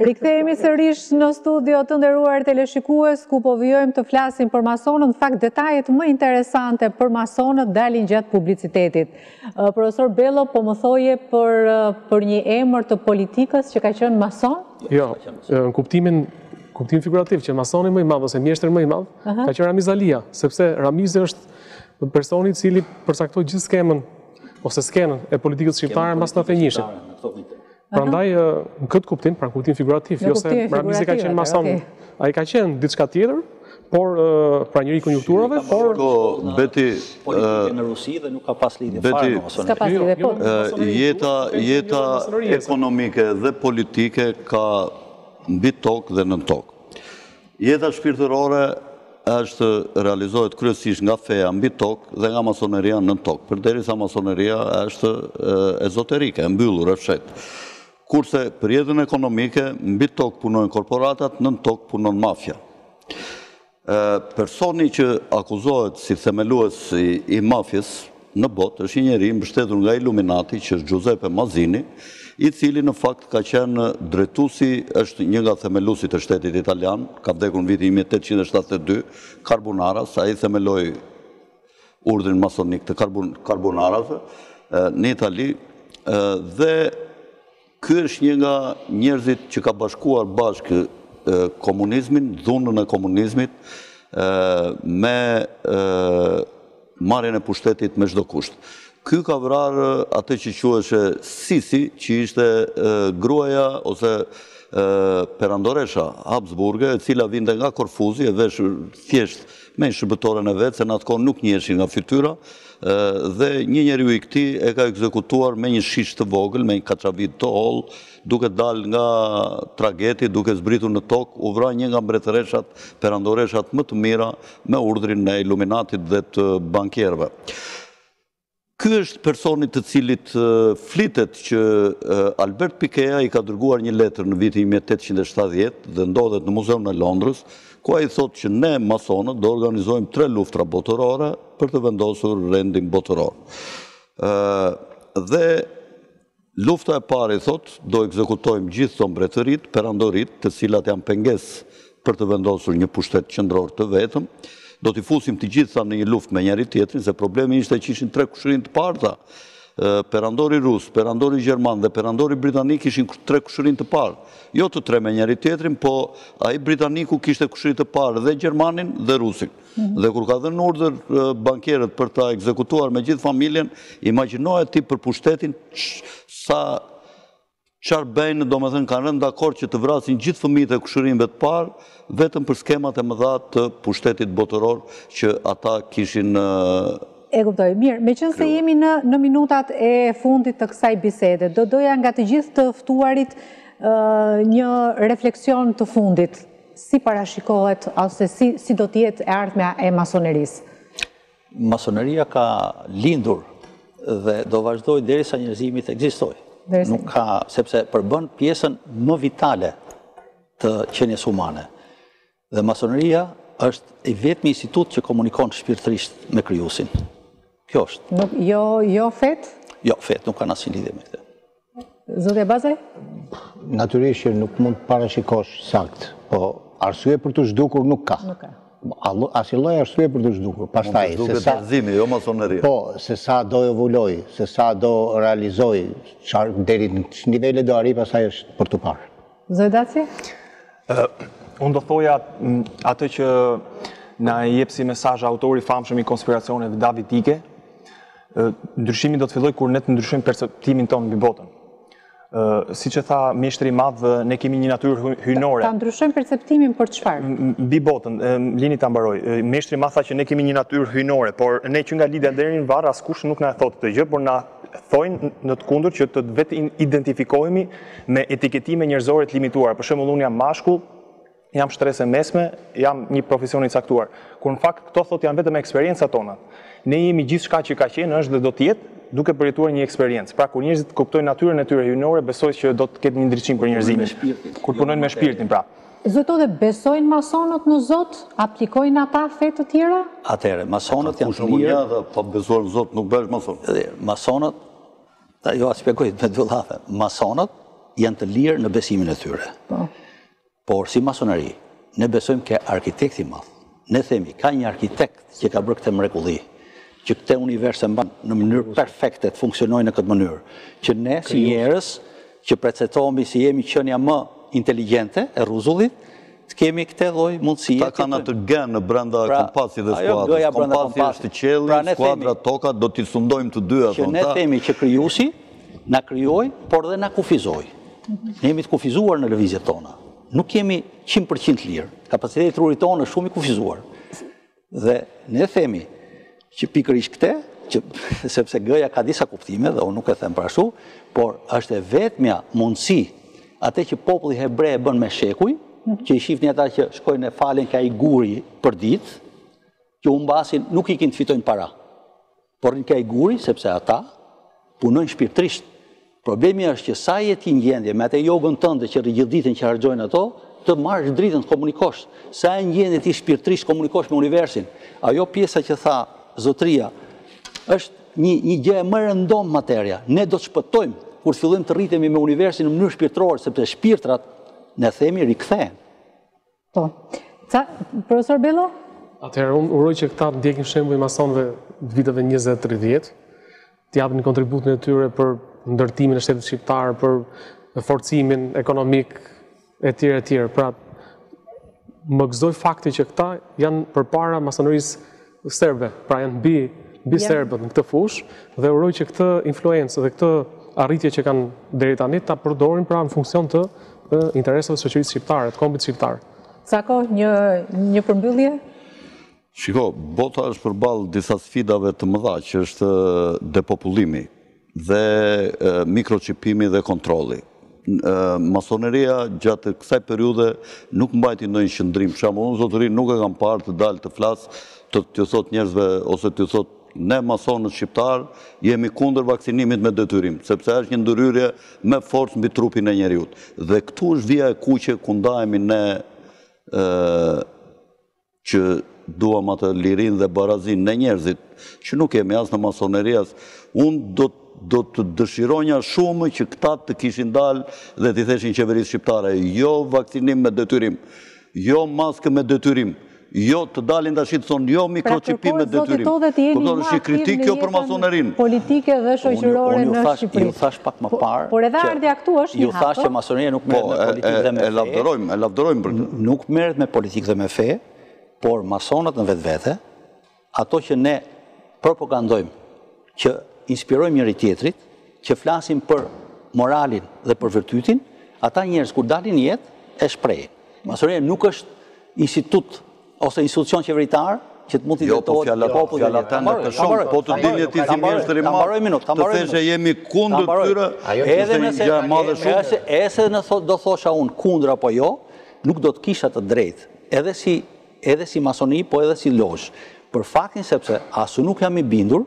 Rikthehemi sërish në studio të nderuar teleshikues, ku po vijojmë të flasim për masonët, në fakt detajet më interesante për masonët dalin gjatë publicitetit. Profesor Bello, po më thoje për, për një emër të politikës që ka qenë mason?
Jo, në kuptimin kuptim figurativ që masoni më i madh ose mjeshtri më i madh uh -huh. ka qenë Ramiz Alia, sepse Ramizi është personi i cili përcaktoi gjithë skemën ose skenën e politikës shqiptare mas 91-shit. Prandaj, në këtë kuptim, pra në kuptim figurativ, jo se Ramizi ka qenë mason, ai ka qenë diçka tjetër, por pra njeri i konjunkturave, por...
Po, beti...
Politikë me Rusi dhe nuk ka pas lidhje
fare
me masoneri.
S'ka pas lidhje, po.
Jeta, jeta ekonomike dhe politike ka mbi tokë dhe nën tokë. Jeta shpirtërore është realizohet kryesisht nga feja mbi tokë dhe nga masoneria nën tokë, përderisa masoneria është ezoterike, e mbyllur, e fshehtë. Kurse për jetën ekonomike, mbi tokë punojnë korporatat, nën tokë punon mafia. Personi që akuzohet si themelues i mafies, në botë është një njeri mbështetur nga iluminati që është Giuseppe Mazzini, i cili në fakt ka qenë drejtuesi, është një nga themeluesit e shtetit italian, ka vdekur në vitin 1872, Karbonara, se ai themeloi urdhrin masonik të Karbonarave, në Itali, dhe Ky është një nga njerëzit që ka bashkuar bashkë komunizmin, dhunën e komunizmit me marrjen e pushtetit me çdo kusht. Ky ka vrarë atë që quheshe Sisi, që ishte gruaja ose perandoresha Habsburge, e cila vinte nga Korfuzi, e veshur thjesht Me një shërbëtoren e vet, se në atë kohë nuk njiheshin nga fytyra, dhe një njeriu i këtij e ka ekzekutuar me një shish të vogël, me një kaçavidë të hollë, duke dalë nga trageti, duke zbritur në tokë, u vra një nga mbretëreshat, perandoreshat më të mira, me urdhrin e iluminatit dhe të bankierëve. Ky është personi, të cilit flitet që Albert Pikea i ka dërguar një letër në vitin një mijë e tetëqind e shtatëdhjetë dhe ndodhet në Muzeun e Londrës, ku ai thotë që ne masonët do organizojmë tre luftra botërore për të vendosur rendin botëror. Dhe Lufta e parë i thotë, do ekzekutojmë gjithë këto mbretëritë, perandoritë, të cilat janë pengesë për të vendosur një pushtet qendror të vetëm, do t'i fusim të gjitha në një luftë me njëri-tjetrin, se problemi ishte që ishin tre kushërinj të parë, tha, perandori rus, perandori gjerman dhe perandori britanik ishin tre kushërinj të parë, jo të tre me njëri-tjetrin, po ai britaniku kishte kushëri të parë dhe gjermanin dhe rusin. Dhe kur ka dhënë urdhër bankerët për ta ekzekutuar me gjithë familjen, imagjinoje ti për pushtetin sa çfarë bëjnë, domethënë kanë rënë dakord që të vrasin gjithë fëmijët e kushërinjve të parë vetëm për skemat e mëdha të pushtetit botëror që ata kishin
E kuptoj. Mirë, meqenëse jemi në, në minutat e fundit të kësaj bisede, do doja nga të gjithë të ftuarit një refleksion të fundit Si parashikohet ose si si do të jetë e ardhmja e masonerisë?
Masoneria ka lindur dhe do vazhdojë derisa njerëzimi të ekzistojë. Nuk ka, sepse përbën pjesën më vitale të qenies humane. Dhe masoneria është i vetmi institut që komunikon shpirtërisht me krijuesin. Kjo është.
Nuk jo jo fetë?
Jo, fetë nuk kanë asnjë lidhje me këtë.
Zonja Bazaj?
Natyrisht që nuk mund të parashikosh saktë, po arsye për t'u zhdukur nuk ka. Nuk ka asnjë lloj arsye për t'u zhdukur.
Pastaj, se sa... Zimi, jo masoneri.
Po, se sa do evoluojë, se sa do realizojë, çfarë, deri në ç'nivele do arrijë, pastaj është për t'u parë.
Zoti Daci?
Unë do thoja atë që na e jep si mesazh autori i famshëm i konspiracioneve David Icke, Ndryshimi do të fillojë kur ne të ndryshojmë perceptimin tonë mbi botën. Siç e tha mjeshtri i madh, ne kemi një natyrë hyjnore.
Ta ndryshojmë perceptimin për çfarë?
Mbi botën, lini ta mbaroj. Mjeshtri i madh tha që ne kemi një natyrë hyjnore, por ne që nga lindja deri në varr askush nuk na e thotë këtë gjë, por na thonë në të kundërt që të vetidentifikohemi me etiketime njerëzore të limituara. Për shembull, unë jam mashkull, Jam shtresë e mesme, jam një profesion i caktuar. Kur në fakt këto thotë janë vetëm eksperienca tona. Ne jemi gjithçka që ka qenë, është dhe do të jetë, duke përjetuar një eksperiencë. Pra, kur njerëzit kuptojnë natyrën e tyre hyjnore, besoj që do të ketë një ndriçim për njerëzimin. Kur punojnë me shpirtin, pra.
Zoto, dhe besojnë masonët në Zot? Aplikojnë ata fe të tjera?
Atëherë, masonët janë të
mirë. Pa besuar në Zot, nuk bëhesh mason.
Masonët, ja ta shpjegoj me dy llafe. Masonët janë të lirë në besimin e tyre. Po. Por si masoneri, ne besojmë ke arkitekti i madh. Ne themi, ka një arkitekt që ka bërë këtë mrekulli, që këte univers e mban në mënyrë perfekte të funksionojë në këtë mënyrë, që ne si njerëz që perceptohemi se jemi qënia më inteligjente e rruzullit, të kemi këte lloj mundësie.
Këta kanë atë G-në brenda kompasit dhe skuadrës. Kompasi është qielli, skuadra toka, do t'i sundojmë të dyja, thonë këta.
Që ne themi që krijuesi Na krijoi, por dhe na kufizoi. Ne jemi të kufizuar në lëvizjet tona. Nuk jemi 100% të lirë. Kapaciteti i trurit tonë është shumë i kufizuar. Dhe ne themi që pikërisht këte, që, sepse G-ja ka disa kuptime dhe unë nuk e them për ashtu, por është e vetmja mundësi atë që populli hebre e bën me shekuj, mhm. që i shifni ata që shkojnë e falen ke ai guri përditë, që ju mbase nuk ikin të fitojnë para. Por rrinë ke ai guri sepse ata punojnë shpirtërisht. Problemi është që sa je ti në gjendje me atë jogën tënde që rri gjithë ditën që harxhojnë ato, të marrësh dritën të komunikosh. Sa je në gjendje ti shpirtërisht të komunikosh me universin. Ajo pjesa që tha zotëria është një një gjë e më e rëndomtë materia. Ne do të shpëtojmë kur të fillojmë të rritemi me universin në mënyrë shpirtërore, sepse shpirtrat ne themi rikthehen.
Po. Ça, profesor Bello?
Atëherë, unë uroj që këta të ndjekin shembujt e masonëve të viteve 20-30, të japin kontributin e tyre për ndërtimin e shtetit shqiptar, për forcimin ekonomik, e tjera, e tjera. Pra, më gëzoi fakti që këta janë përpara masonërisë serbe, pra janë mbi mbi serbët në këtë fushë dhe uroj që këtë influencë dhe këtë arritje që kanë deri tani ta përdorin pra në funksion të interesave të shoqërisë shqiptare, të kombit shqiptar.
Cako, një një përmbyllje?
Shiko, bota është përballë disa sfidave të mëdha që është depopullimi. dhe mikroçipimi dhe kontrolli. Masoneria gjatë kësaj periudhe nuk mbajti ndonjë qëndrim. Për shembull, unë zotërinë nuk e kam parë të dalë të flasë, t'u thotë njerëzve ose të thotë ne masonët shqiptarë jemi kundër vaksinimit me detyrim, sepse është një ndërhyrje me forcë mbi trupin e njeriut. Dhe këtu është vija e kuqe ku ndahemi ne që duam atë lirinë dhe barazinë ne njerëzit, që nuk jemi as në masoneri as, unë do të dëshiroja shumë që këta të kishin dalë dhe t'i thoshin qeverisë shqiptare, jo vaksinim me detyrim, jo maskë me detyrim, jo të dalin tashti të thonë, jo mikroçipim
me
detyrim,
pra
do një kritikë kjo për masonerinë.
Politike dhe shoqërore në Shqipëri.
Unë ju thashë pak më po, parë,
por edhe ardhja këtu është një
hap. Ju thashë që masoneria nuk merret me po, politikë dhe me fe.
E lavdërojmë për këtë.
Nuk merret me politikë dhe me fe, por masonët në vetvete, ato që ne propagandojmë, që inspirojmë njëri-tjetrit, që flasim për moralin dhe për virtytin, ata njerëz kur dalin në jetë e shprehin. Masoneria nuk është institut ose institucion qeveritar, që të mund t'i
jo, po i diktojë popullit. Jo, po fjala jote vlen shumë, po të dilje ti si mjeshtër i madh, të thoshe jemi kundër tyre,
edhe nëse, edhe nëse do thosha unë kundër apo jo, nuk do të kisha të drejtë, edhe si, edhe si masoni, po edhe si lozhë, për faktin sepse as unë nuk jam i bindur,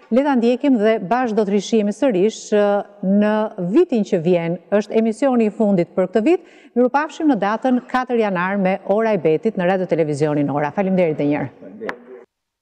Le ta ndjekim dhe bashkë do të rishihemi sërish në vitin që vjen. Është emisioni i fundit për këtë vit. Mirupafshim në datën 4 janar me Ora e Betit në Radio Televizionin Ora. Faleminderit edhe një herë.